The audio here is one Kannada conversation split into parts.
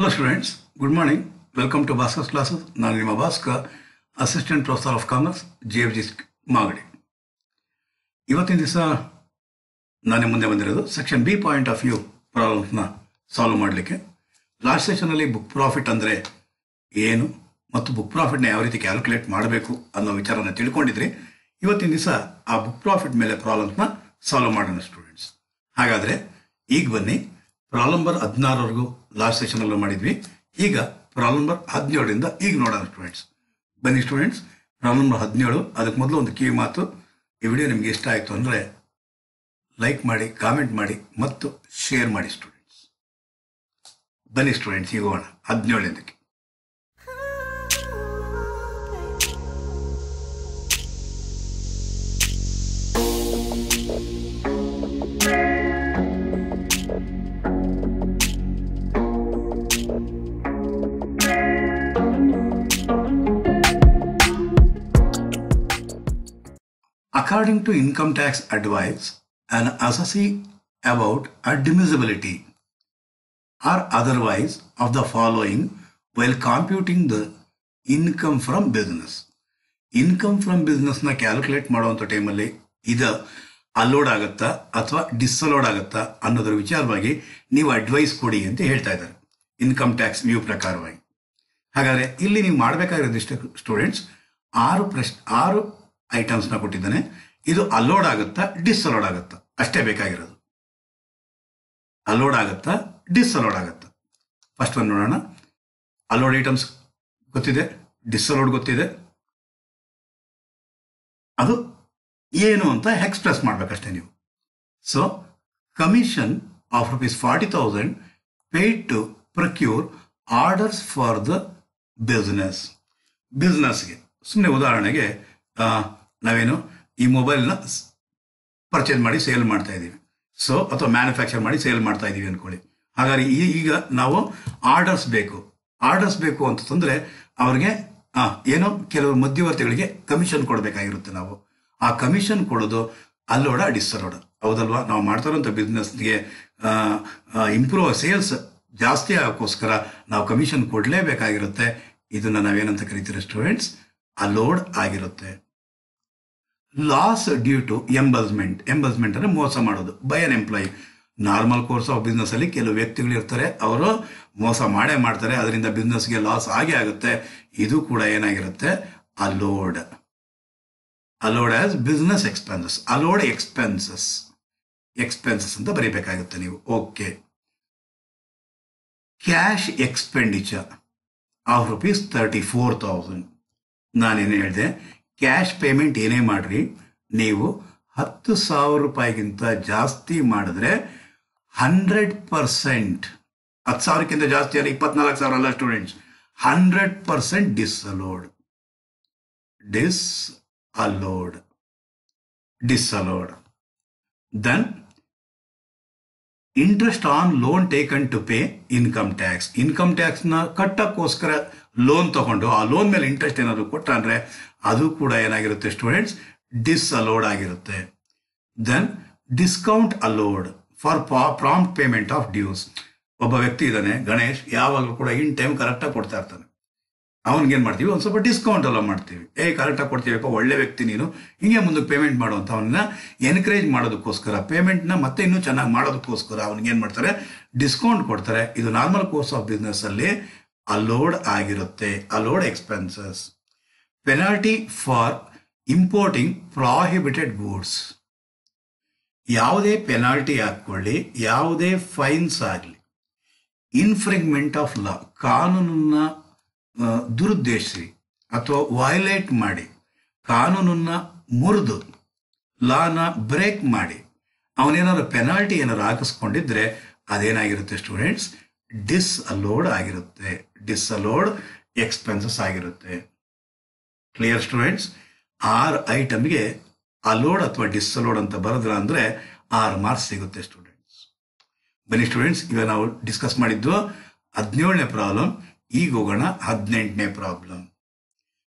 Hello students good morning welcome to Bhaskar classes ನಾನು ನಿಮ್ಮ Bhaskar assistant professor of commerce G F G Magadi ಇವತ್ತಿನ ದಿವಸ ನಾನು ಮುಂದೆ ಬಂದಿರೋದು section B point of view ಪ್ರಾಬ್ಲಮ್ಸ್ನ solve ಮಾಡಲಿಕ್ಕೆ ಲಾಸ್ಟ್ ಸೆಷನಲ್ಲಿ ಬುಕ್ ಪ್ರಾಫಿಟ್ ಅಂದರೆ ಏನು ಮತ್ತು ಬುಕ್ ಪ್ರಾಫಿಟ್ನ ಯಾವ ರೀತಿ ಕ್ಯಾಲ್ಕುಲೇಟ್ ಮಾಡಬೇಕು ಅನ್ನೋ ವಿಚಾರನ ತಿಳ್ಕೊಂಡಿದ್ರಿ. ಇವತ್ತಿನ ದಿವಸ ಆ ಬುಕ್ ಪ್ರಾಫಿಟ್ ಮೇಲೆ ಪ್ರಾಬ್ಲಮ್ಸ್ನ ಸಾಲ್ವ್ ಮಾಡೋಣ ಸ್ಟೂಡೆಂಟ್ಸ್ ಹಾಗಾದರೆ ಈಗ ಬನ್ನಿ. ಪ್ರಾಬ್ಲಮ್ ನಂಬರ್ ಹದಿನಾರವರೆಗೂ ಲಾಸ್ಟ್ ಸೆಷನ್ ಅಲ್ಲಿ ಮಾಡಿದ್ವಿ. ಈಗ ಪ್ರಾಬ್ಲಮ್ ನಂಬರ್ ಹದಿನೇಳರಿಂದ ಈಗ ನೋಡೋಣ ಸ್ಟೂಡೆಂಟ್ಸ್ ಬನ್ನಿ ಸ್ಟೂಡೆಂಟ್ಸ್ ಪ್ರಾಬ್ಲಮ್ ನಂಬರ್ ಹದಿನೇಳು ಅದಕ್ಕೆ ಮೊದಲು ಒಂದು ಕಿವಿ ಮಾತು. ಈ ವಿಡಿಯೋ ನಿಮ್ಗೆ ಇಷ್ಟ ಆಯಿತು ಅಂದರೆ ಲೈಕ್ ಮಾಡಿ ಕಾಮೆಂಟ್ ಮಾಡಿ ಮತ್ತು ಶೇರ್ ಮಾಡಿ ಸ್ಟೂಡೆಂಟ್ಸ್ ಬನ್ನಿ ಸ್ಟೂಡೆಂಟ್ಸ್ ಈಗ ಹೋಗೋಣ. ಹದಿನೇಳನೇದಕ್ಕೆ According to income tax advice, an assessee about admissibility or otherwise of the following while computing the income from business income from ಬಿಸ್ನೆಸ್ನ calculate ಮಾಡುವಂಥ ಟೈಮಲ್ಲಿ ಇದು ಅಲೋಡ್ ಆಗುತ್ತಾ ಅಥವಾ ಡಿಸ್ಅಲೋಡ್ ಆಗುತ್ತಾ ಅನ್ನೋದ್ರ ವಿಚಾರವಾಗಿ ನೀವು ಅಡ್ವೈಸ್ ಕೊಡಿ ಅಂತ ಹೇಳ್ತಾ ಇದ್ದಾರೆ ಇನ್ಕಮ್ ಟ್ಯಾಕ್ಸ್ ವ್ಯೂ ಪ್ರಕಾರವಾಗಿ. ಹಾಗಾದರೆ ಇಲ್ಲಿ ನೀವು ಮಾಡಬೇಕಾಗಿರೋದಿಷ್ಟು ಸ್ಟೂಡೆಂಟ್ಸ್ ಆರು ಪ್ರಶ್ ಆರು ಐಟಮ್ಸ್ನ ಕೊಟ್ಟಿದ್ದಾನೆ. ಇದು ಅಲೋಡ್ ಆಗುತ್ತಾ ಡಿಸ್ಅಲೋಡ್ ಆಗುತ್ತಾ? ಅಷ್ಟೇ ಬೇಕಾಗಿರೋದು. ಅಲೋಡ್ ಆಗುತ್ತಾ ಡಿಸ್ಅಲೋಡ್ ಆಗುತ್ತಾ? ಫಸ್ಟ್ ಒಂದು ನೋಡೋಣ. ಅಲೋಡ್ ಐಟಮ್ಸ್ ಗೊತ್ತಿದೆ ಡಿಸ್ಅಲೋಡ್ ಗೊತ್ತಿದೆ. ಅದು ಏನು ಅಂತ ಎಕ್ಸ್ಪ್ರೆಸ್ ಮಾಡ್ಬೇಕಷ್ಟೇ ನೀವು. So commission of rupees forty thousand paid to procure orders for the business ಬಿಸ್ನೆಸ್ಗೆ ಸುಮ್ಮನೆ ಉದಾಹರಣೆಗೆ ನಾವೇನು ಈ ಮೊಬೈಲ್ನ ಪರ್ಚೇಸ್ ಮಾಡಿ ಸೇಲ್ ಮಾಡ್ತಾ ಇದ್ದೀವಿ. ಸೊ ಅಥವಾ ಮ್ಯಾನುಫ್ಯಾಕ್ಚರ್ ಮಾಡಿ ಸೇಲ್ ಮಾಡ್ತಾ ಇದ್ದೀವಿ ಅಂದ್ಕೊಳ್ಳಿ ಹಾಗಾಗಿ ಈ- ಈಗ ನಾವು ಆರ್ಡರ್ಸ್ ಬೇಕು. ಆರ್ಡರ್ಸ್ ಬೇಕು ಅಂತ ತಂದರೆ ಅವ್ರಿಗೆ ಏನೋ ಕೆಲವು ಮಧ್ಯವರ್ತಿಗಳಿಗೆ ಕಮಿಷನ್ ಕೊಡಬೇಕಾಗಿರುತ್ತೆ ನಾವು. ಆ ಕಮಿಷನ್ ಕೊಡೋದು ಅಲ್ಲೋಡ ಡಿಸ್ಅಲೋಡ ಹೌದಲ್ವಾ? ನಾವು ಮಾಡ್ತಾ ಇರೋಂಥ ಬಿಸ್ನೆಸ್ಗೆ ಇಂಪ್ರೂವ್ ಸೇಲ್ಸ್ ಜಾಸ್ತಿ ಆಗೋಕ್ಕೋಸ್ಕರ ನಾವು ಕಮಿಷನ್ ಕೊಡಲೇಬೇಕಾಗಿರುತ್ತೆ. ಇದನ್ನು ನಾವೇನಂತ ಕರಿತೀವಿ ಸ್ಟೂಡೆಂಟ್ಸ್ ಅಲೋಡ್ ಆಗಿರುತ್ತೆ. Loss due to embezzlement embezzlement ಅಂದರೆ ಮೋಸ ಮಾಡೋದು. By an employee normal course of business ಅಲ್ಲಿ ಕೆಲವು ವ್ಯಕ್ತಿಗಳು ಇರ್ತಾರೆ. ಅವರು ಮೋಸ ಮಾಡೇ ಮಾಡ್ತಾರೆ. ಅದರಿಂದ ಬಿಸ್ನೆಸ್ಗೆ ಲಾಸ್ ಆಗೇ ಆಗುತ್ತೆ. ಇದು ಕೂಡ ಏನಾಗಿರುತ್ತೆ? Allowed allowed as business expenses allowed expenses expenses ಅಂತ ಬರೀಬೇಕಾಗುತ್ತೆ ನೀವು. Okay cash expenditure of rupees thirty four thousand ನಾನೇನು ಹೇಳಿದೆ? ಕ್ಯಾಶ್ ಪೇಮೆಂಟ್ ಏನೇ ಮಾಡ್ರಿ, ನೀವು ಹತ್ತು ಸಾವಿರ ರೂಪಾಯಿಗಿಂತ ಜಾಸ್ತಿ ಮಾಡಿದ್ರೆ ಹಂಡ್ರೆಡ್ ಪರ್ಸೆಂಟ್, ಹತ್ತು ಸಾವಿರಕ್ಕಿಂತ ಜಾಸ್ತಿ ಅಲ್ಲ ಇಪ್ಪತ್ನಾಲ್ಕು ಸಾವಿರ ಅಲ್ಲ students, hundred percent disallowed disallowed disallowed then interest on loan taken to pay income tax income ಟ್ಯಾಕ್ಸ್ನ ಕಟ್ಟಕ್ಕೋಸ್ಕರ ಲೋನ್ ತಗೊಂಡು, ಆ ಲೋನ್ ಮೇಲೆ ಇಂಟ್ರೆಸ್ಟ್ ಏನಾದರೂ ಕೊಟ್ಟ ಅಂದ್ರೆ ಅದು ಕೂಡ ಏನಾಗಿರುತ್ತೆ ಸ್ಟೂಡೆಂಟ್ಸ್ ಡಿಸ್ ಅಲೋಡ್ ಆಗಿರುತ್ತೆ. Then discount allowed for prompt payment of dues ಒಬ್ಬ ವ್ಯಕ್ತಿ ಇದ್ದಾನೆ, ಗಣೇಶ್, ಯಾವಾಗಲೂ ಕೂಡ ಇನ್ ಟೈಮ್ ಕರೆಕ್ಟಾಗಿ ಕೊಡ್ತಾ ಇರ್ತಾನೆ. ಅವನಿಗೇನು ಮಾಡ್ತೀವಿ? ಒಂದು ಸ್ವಲ್ಪ ಡಿಸ್ಕೌಂಟ್ ಎಲ್ಲ ಮಾಡ್ತೀವಿ. ಏ ಕರೆಕ್ಟಾಗಿ ಕೊಡ್ತೀವಪ್ಪ ಒಳ್ಳೆ ವ್ಯಕ್ತಿ ನೀನು. ಹಿಂಗೆ ಮುಂದಕ್ಕೆ ಪೇಮೆಂಟ್ ಮಾಡುವಂತ ಅವನ್ನ ಎನ್ಕರೇಜ್ ಮಾಡೋದಕ್ಕೋಸ್ಕರ ಪೇಮೆಂಟ್ನ ಮತ್ತೆ ಇನ್ನೂ ಚೆನ್ನಾಗಿ ಮಾಡೋದಕ್ಕೋಸ್ಕರ ಅವ್ನಿಗೆ ಏನು ಮಾಡ್ತಾರೆ? ಡಿಸ್ಕೌಂಟ್ ಕೊಡ್ತಾರೆ. ಇದು ನಾರ್ಮಲ್ ಕೋರ್ಸ್ ಆಫ್ ಬಿಸ್ನೆಸ್ಸಲ್ಲಿ ಅಲೋಡ್ ಆಗಿರುತ್ತೆ. Allowed expenses penalty for importing prohibited goods ಯಾವುದೇ ಪೆನಾಲ್ಟಿ ಹಾಕ್ಕೊಳ್ಳಿ, ಯಾವುದೇ ಫೈನ್ಸ್ ಆಗಲಿ. ಇನ್ಫ್ರಿಗ್ಮೆಂಟ್ ಆಫ್ ಲಾ ಕಾನೂನನ್ನ ದುರುದ್ದೇಶಿ ದುರುದ್ದೇಶಿಸಿ ಅಥವಾ ವೈಲೇಟ್ ಮಾಡಿ, ಕಾನೂನನ್ನ ಮುರಿದು ಲಾನ ಬ್ರೇಕ್ ಮಾಡಿ. ಅವನೇನಾದ್ರು ಪೆನಾಲ್ಟಿ ಏನಾದ್ರು ಹಾಕಿಸ್ಕೊಂಡಿದ್ರೆ ಅದೇನಾಗಿರುತ್ತೆ ಸ್ಟೂಡೆಂಟ್ಸ್ ಡಿಸ್ ಅಲೋಡ್ ಆಗಿರುತ್ತೆ. ಡಿಸ್ ಅಲೋಡ್ ಎಕ್ಸ್ಪೆನ್ಸಸ್ ಆಗಿರುತ್ತೆ. ಕ್ಲಿಯರ್ ಸ್ಟೂಡೆಂಟ್ಸ್ ಆರ್ ಐಟಮ್ಗೆ ಅಲೋಡ್ ಅಥವಾ ಡಿಸ್ಅಲೋಡ್ ಅಂತ ಬರೆದ್ರ ಅಂದರೆ ಆರ್ ಮಾರ್ಕ್ಸ್ ಸಿಗುತ್ತೆ ಸ್ಟೂಡೆಂಟ್ಸ್ ಬನ್ನಿ ಸ್ಟೂಡೆಂಟ್ಸ್ ಈಗ ನಾವು ಡಿಸ್ಕಸ್ ಮಾಡಿದ್ದು ಹದಿನೇಳನೇ ಪ್ರಾಬ್ಲಮ್ ಈಗ ಹೋಗೋಣ ಹದಿನೆಂಟನೇ ಪ್ರಾಬ್ಲಮ್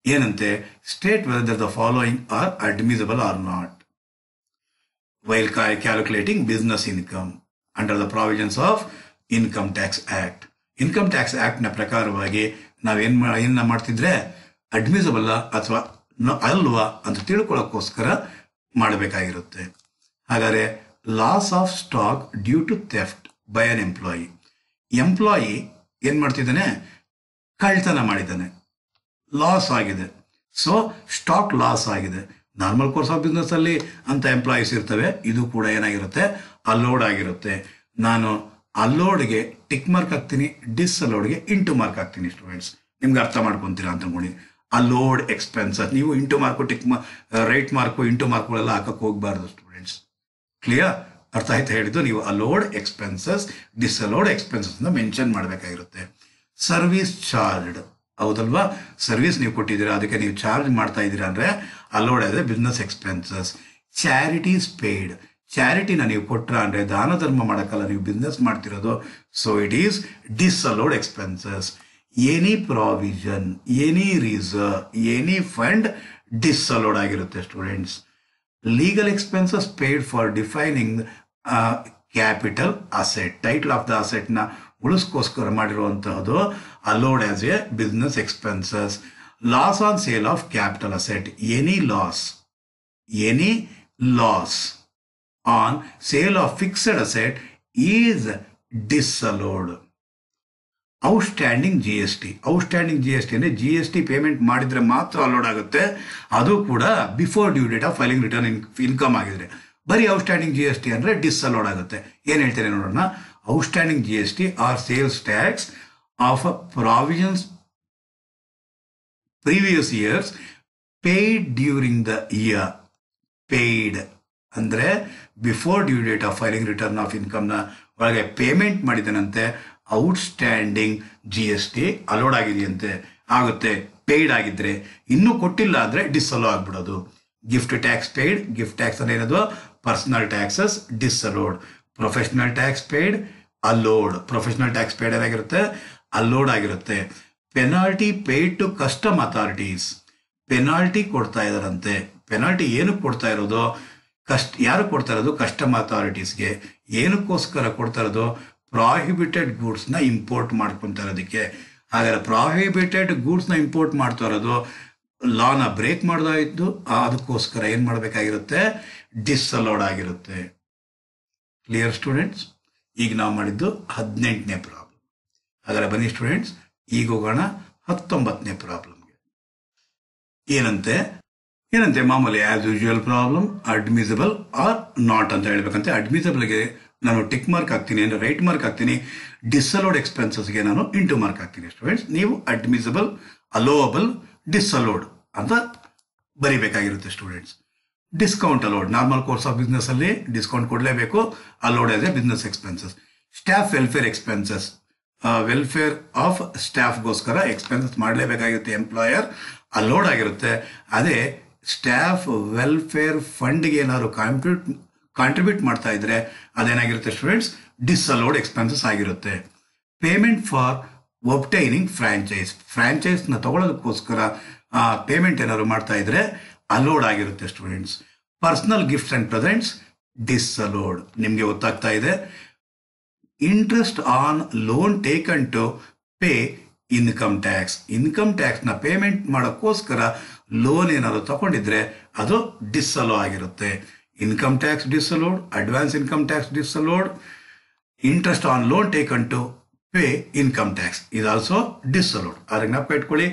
ಏನಂತೆ? State whether the following are admissible or not while calculating business income under the provisions of income tax act income tax ಆಕ್ಟ್ನ ಪ್ರಕಾರವಾಗಿ ನಾವೇನು ಏನ ಮಾಡ್ತಿದ್ರೆ ಅಡ್ಮಿಸಬಲ್ಲ ಅಥವಾ ಅಲ್ವಾ ಅಂತ ತಿಳ್ಕೊಳ್ಳೋಕ್ಕೋಸ್ಕರ ಮಾಡಬೇಕಾಗಿರುತ್ತೆ. ಹಾಗಾದರೆ loss of stock due to theft by an employee employee ಏನು ಮಾಡ್ತಿದ್ದಾನೆ? ಕಳ್ತನ ಮಾಡಿದ್ದಾನೆ. ಲಾಸ್ ಆಗಿದೆ. ಸೊ ಸ್ಟಾಕ್ ಲಾಸ್ ಆಗಿದೆ. ನಾರ್ಮಲ್ ಕೋರ್ಸ್ ಆಫ್ ಬಿಸ್ನೆಸ್ಸಲ್ಲಿ ಅಂತ ಎಂಪ್ಲಾಯೀಸ್ ಇರ್ತವೆ. ಇದು ಕೂಡ ಏನಾಗಿರುತ್ತೆ? ಅಲೋಡ್ ಆಗಿರುತ್ತೆ. ನಾನು ಅಲೋಡ್ಗೆ ಟಿಕ್ ಮಾರ್ಕ್ ಹಾಕ್ತೀನಿ ಡಿಸ್ ಅಲೋಡ್ಗೆ ಇಂಟು ಮಾರ್ಕ್ ಹಾಕ್ತೀನಿ ಸ್ಟೂಡೆಂಟ್ಸ್ ನಿಮ್ಗೆ ಅರ್ಥ ಮಾಡ್ಕೊಂತೀರಾ ಅಂತ ಅಲೋಡ್ ಎಕ್ಸ್ಪೆನ್ಸಸ್ ನೀವು ಇಂಟು ಮಾರ್ಕು ಟಿಕ್ ಮಾ ರೈಟ್ ಮಾರ್ಕು, ಇಂಟು ಮಾರ್ಕ್ಗಳೆಲ್ಲ ಹಾಕಕ್ಕೆ ಹೋಗಬಾರ್ದು ಸ್ಟೂಡೆಂಟ್ಸ್ ಕ್ಲಿಯರ್ ಅರ್ಥ ಆಯ್ತಾ ಹೇಳಿದ್ದು ನೀವು allowed expenses disallowed expenses mention ಮಾಡಬೇಕಾಗಿರುತ್ತೆ. Service charged ಹೌದಲ್ವಾ? ಸರ್ವಿಸ್ ನೀವು ಕೊಟ್ಟಿದ್ದೀರಾ, ಅದಕ್ಕೆ ನೀವು ಚಾರ್ಜ್ ಮಾಡ್ತಾ ಇದ್ದೀರಾ ಅಂದರೆ ಅಲೋಡ್ ಆದರೆ ಬಿಸ್ನೆಸ್ ಎಕ್ಸ್ಪೆನ್ಸಸ್ ಚಾರಿಟೀಸ್ ಪೇಯ್ಡ್ ಚಾರಿಟಿನ ನೀವು ಕೊಟ್ರ ಅಂದರೆ ದಾನ ಧರ್ಮ ಮಾಡೋಕ್ಕಲ್ಲ, ನೀವು ಬಿಸ್ನೆಸ್ ಮಾಡ್ತಿರೋದು. So it is disallowed expenses any provision any reserve any fund disallowed ಆಗಿರುತ್ತೆ students legal expenses paid for defining uh, capital asset title of the asset ನ ಉಳಿಸ್ಕೋಸ್ಕರ ಮಾಡಿರುವಂತಹದ್ದು allowed as a business expenses loss on sale of capital asset any loss any loss on sale of fixed asset is disallowed outstanding G S T outstanding G S T ಅಂದರೆ ಜಿ ಎಸ್ ಟಿ ಪೇಮೆಂಟ್ ಮಾಡಿದ್ರೆ ಮಾತ್ರ ಅಲೋಡ್ ಆಗುತ್ತೆ. ಅದು ಕೂಡ before due date of filing return income ಆಗಿದ್ರೆ ಬರೀ ಔಟ್ಸ್ಟ್ಯಾಂಡಿಂಗ್ ಜಿ ಎಸ್ ಟಿ ಅಂದರೆ ಡಿಸ್ಅಲೋಡ್ ಆಗುತ್ತೆ. ಏನು ಹೇಳ್ತೇನೆ ನೋಡೋಣ. Outstanding G S T or sales tax of provisions previous years paid during the year paid ಅಂದರೆ before due date of filing return of ಇನ್ಕಮ್ನ ಒಳಗೆ payment ಮಾಡಿದನಂತೆ. Outstanding G S T allowed ಆಗಿದೆಯಂತೆ. ಆಗುತ್ತೆ ಪೇಯ್ಡ್ ಆಗಿದ್ರೆ. ಇನ್ನೂ ಕೊಟ್ಟಿಲ್ಲ ಅಂದರೆ disallow ಆಗ್ಬಿಡೋದು. Gift tax paid gift tax ಅಂದ್ರೆ ಏನದು? Personal taxes disallowed professional tax paid allowed professional tax paid ಏನಾಗಿರುತ್ತೆ? ಅಲೋಡ್ ಆಗಿರುತ್ತೆ. Penalty paid to custom authorities penalty ಕೊಡ್ತಾ ಇದಾರಂತೆ ಪೆನಾಲ್ಟಿ ಏನಕ್ಕೆ ಕೊಡ್ತಾ ಇರೋದು? ಕಷ್ಟ ಯಾರು ಕೊಡ್ತಾ ಇರೋದು? ಕಸ್ಟಮ್ ಅಥಾರಿಟೀಸ್ಗೆ ಏನಕ್ಕೋಸ್ಕರ ಕೊಡ್ತಾ ಇರೋದು? ಪ್ರಾಹಿಬಿಟೆಡ್ ಗೂಡ್ಸ್ನ ಇಂಪೋರ್ಟ್ ಮಾಡ್ಕೊತಾ ಇರೋದಕ್ಕೆ. ಹಾಗಾದ್ರೆ ಪ್ರಾಹಿಬಿಟೆಡ್ ಗೂಡ್ಸ್ನ ಇಂಪೋರ್ಟ್ ಮಾಡ್ತಾ ಇರೋದು ಲಾನ ಬ್ರೇಕ್ ಮಾಡ್ದಾ ಇದ್ದು ಅದಕ್ಕೋಸ್ಕರ ಏನು ಮಾಡಬೇಕಾಗಿರುತ್ತೆ? ಡಿಸ್ಅಲೌಡ್ ಆಗಿರುತ್ತೆ. ಕ್ಲಿಯರ್ ಸ್ಟೂಡೆಂಟ್ಸ್ ಈಗ ನಾವು ಮಾಡಿದ್ದು ಹದಿನೆಂಟನೇ ಪ್ರಾಬ್ಲಮ್ ಹಾಗಾದ್ರೆ ಬನ್ನಿ ಸ್ಟೂಡೆಂಟ್ಸ್ ಈಗ ಹೋಗೋಣ ಹತ್ತೊಂಬತ್ತನೇ ಪ್ರಾಬ್ಲಮ್ಗೆ ಏನಂತೆ? ಏನಂತೆ? ಮಾಮೂಲಿ as usual problem admissible or not ಅಂತ ಹೇಳ್ಬೇಕಂತೆ. ಅಡ್ಮಿಸಬಲ್ಗೆ ನಾನು ಟಿಕ್ ಮಾರ್ಕ್ ಹಾಕ್ತೀನಿ ಅಂದ್ರೆ ರೈಟ್ ಮಾರ್ಕ್ ಹಾಕ್ತೀನಿ. ಡಿಸಲೋಡ್ ಎಕ್ಸ್ಪೆನ್ಸಸ್ಗೆ ನಾನು ಇಂಟು ಮಾರ್ಕ್ ಹಾಕ್ತೀನಿ ಸ್ಟೂಡೆಂಟ್ಸ್ ನೀವು ಅಡ್ಮಿಸಬಲ್ ಅಲೋವಬಲ್ ಡಿಸಲೋಡ್ ಅಂತ ಬರಿಬೇಕಾಗಿರುತ್ತೆ students discount allowed normal course of business ಅಲ್ಲಿ ಡಿಸ್ಕೌಂಟ್ ಕೊಡಲೇಬೇಕು. Allowed as business expenses staff welfare expenses welfare of ಸ್ಟಾಫ್ಗೋಸ್ಕರ expenses ಮಾಡಲೇಬೇಕಾಗಿರುತ್ತೆ ಎಂಪ್ಲಾಯರ್ ಅಲೋಡ್ ಆಗಿರುತ್ತೆ. ಅದೇ ಸ್ಟಾಫ್ ವೆಲ್ಫೇರ್ ಫಂಡ್ಗೆ ಏನಾದ್ರು ಕಾಂಟ್ರಿಬ್ಯೂಟ್ ಕಾಂಟ್ರಿಬ್ಯೂಟ್ ಮಾಡ್ತಾ ಇದ್ರೆ ಅದೇನಾಗಿರುತ್ತೆ ಸ್ಟೂಡೆಂಟ್ಸ್ ಡಿಸ್ಅಲೋಡ್ ಎಕ್ಸ್ಪೆನ್ಸಸ್ ಆಗಿರುತ್ತೆ. ಪೇಮೆಂಟ್ ಫಾರ್ ಒಬ್ಟೈನಿಂಗ್ ಫ್ರಾಂಚೈಸ್ ಫ್ರಾಂಚೈಸ್ನ ತಗೊಳ್ಳೋದಕ್ಕೋಸ್ಕರ ಪೇಮೆಂಟ್ ಏನಾದ್ರು ಮಾಡ್ತಾ ಇದ್ರೆ ಅಲೋಡ್ ಆಗಿರುತ್ತೆ students personal gifts and presents disallowed ನಿಮಗೆ ಗೊತ್ತಾಗ್ತಾ ಇದೆ. Interest on loan taken to pay income tax income ಟ್ಯಾಕ್ಸ್ನ payment ಮಾಡೋಕ್ಕೋಸ್ಕರ ಲೋನ್ ಏನಾದ್ರು ತಗೊಂಡಿದ್ರೆ ಅದು ಡಿಸ್ಅಲೋ ಆಗಿರುತ್ತೆ. Income tax disallowed advance income tax disallowed interest on loan taken to pay income tax ಇದು ಆಲ್ಸೋ ಡಿಸಲೋಡ್ ಆದ್ರೆ ಜ್ಞಾಪಕ ಇಟ್ಕೊಳ್ಳಿ.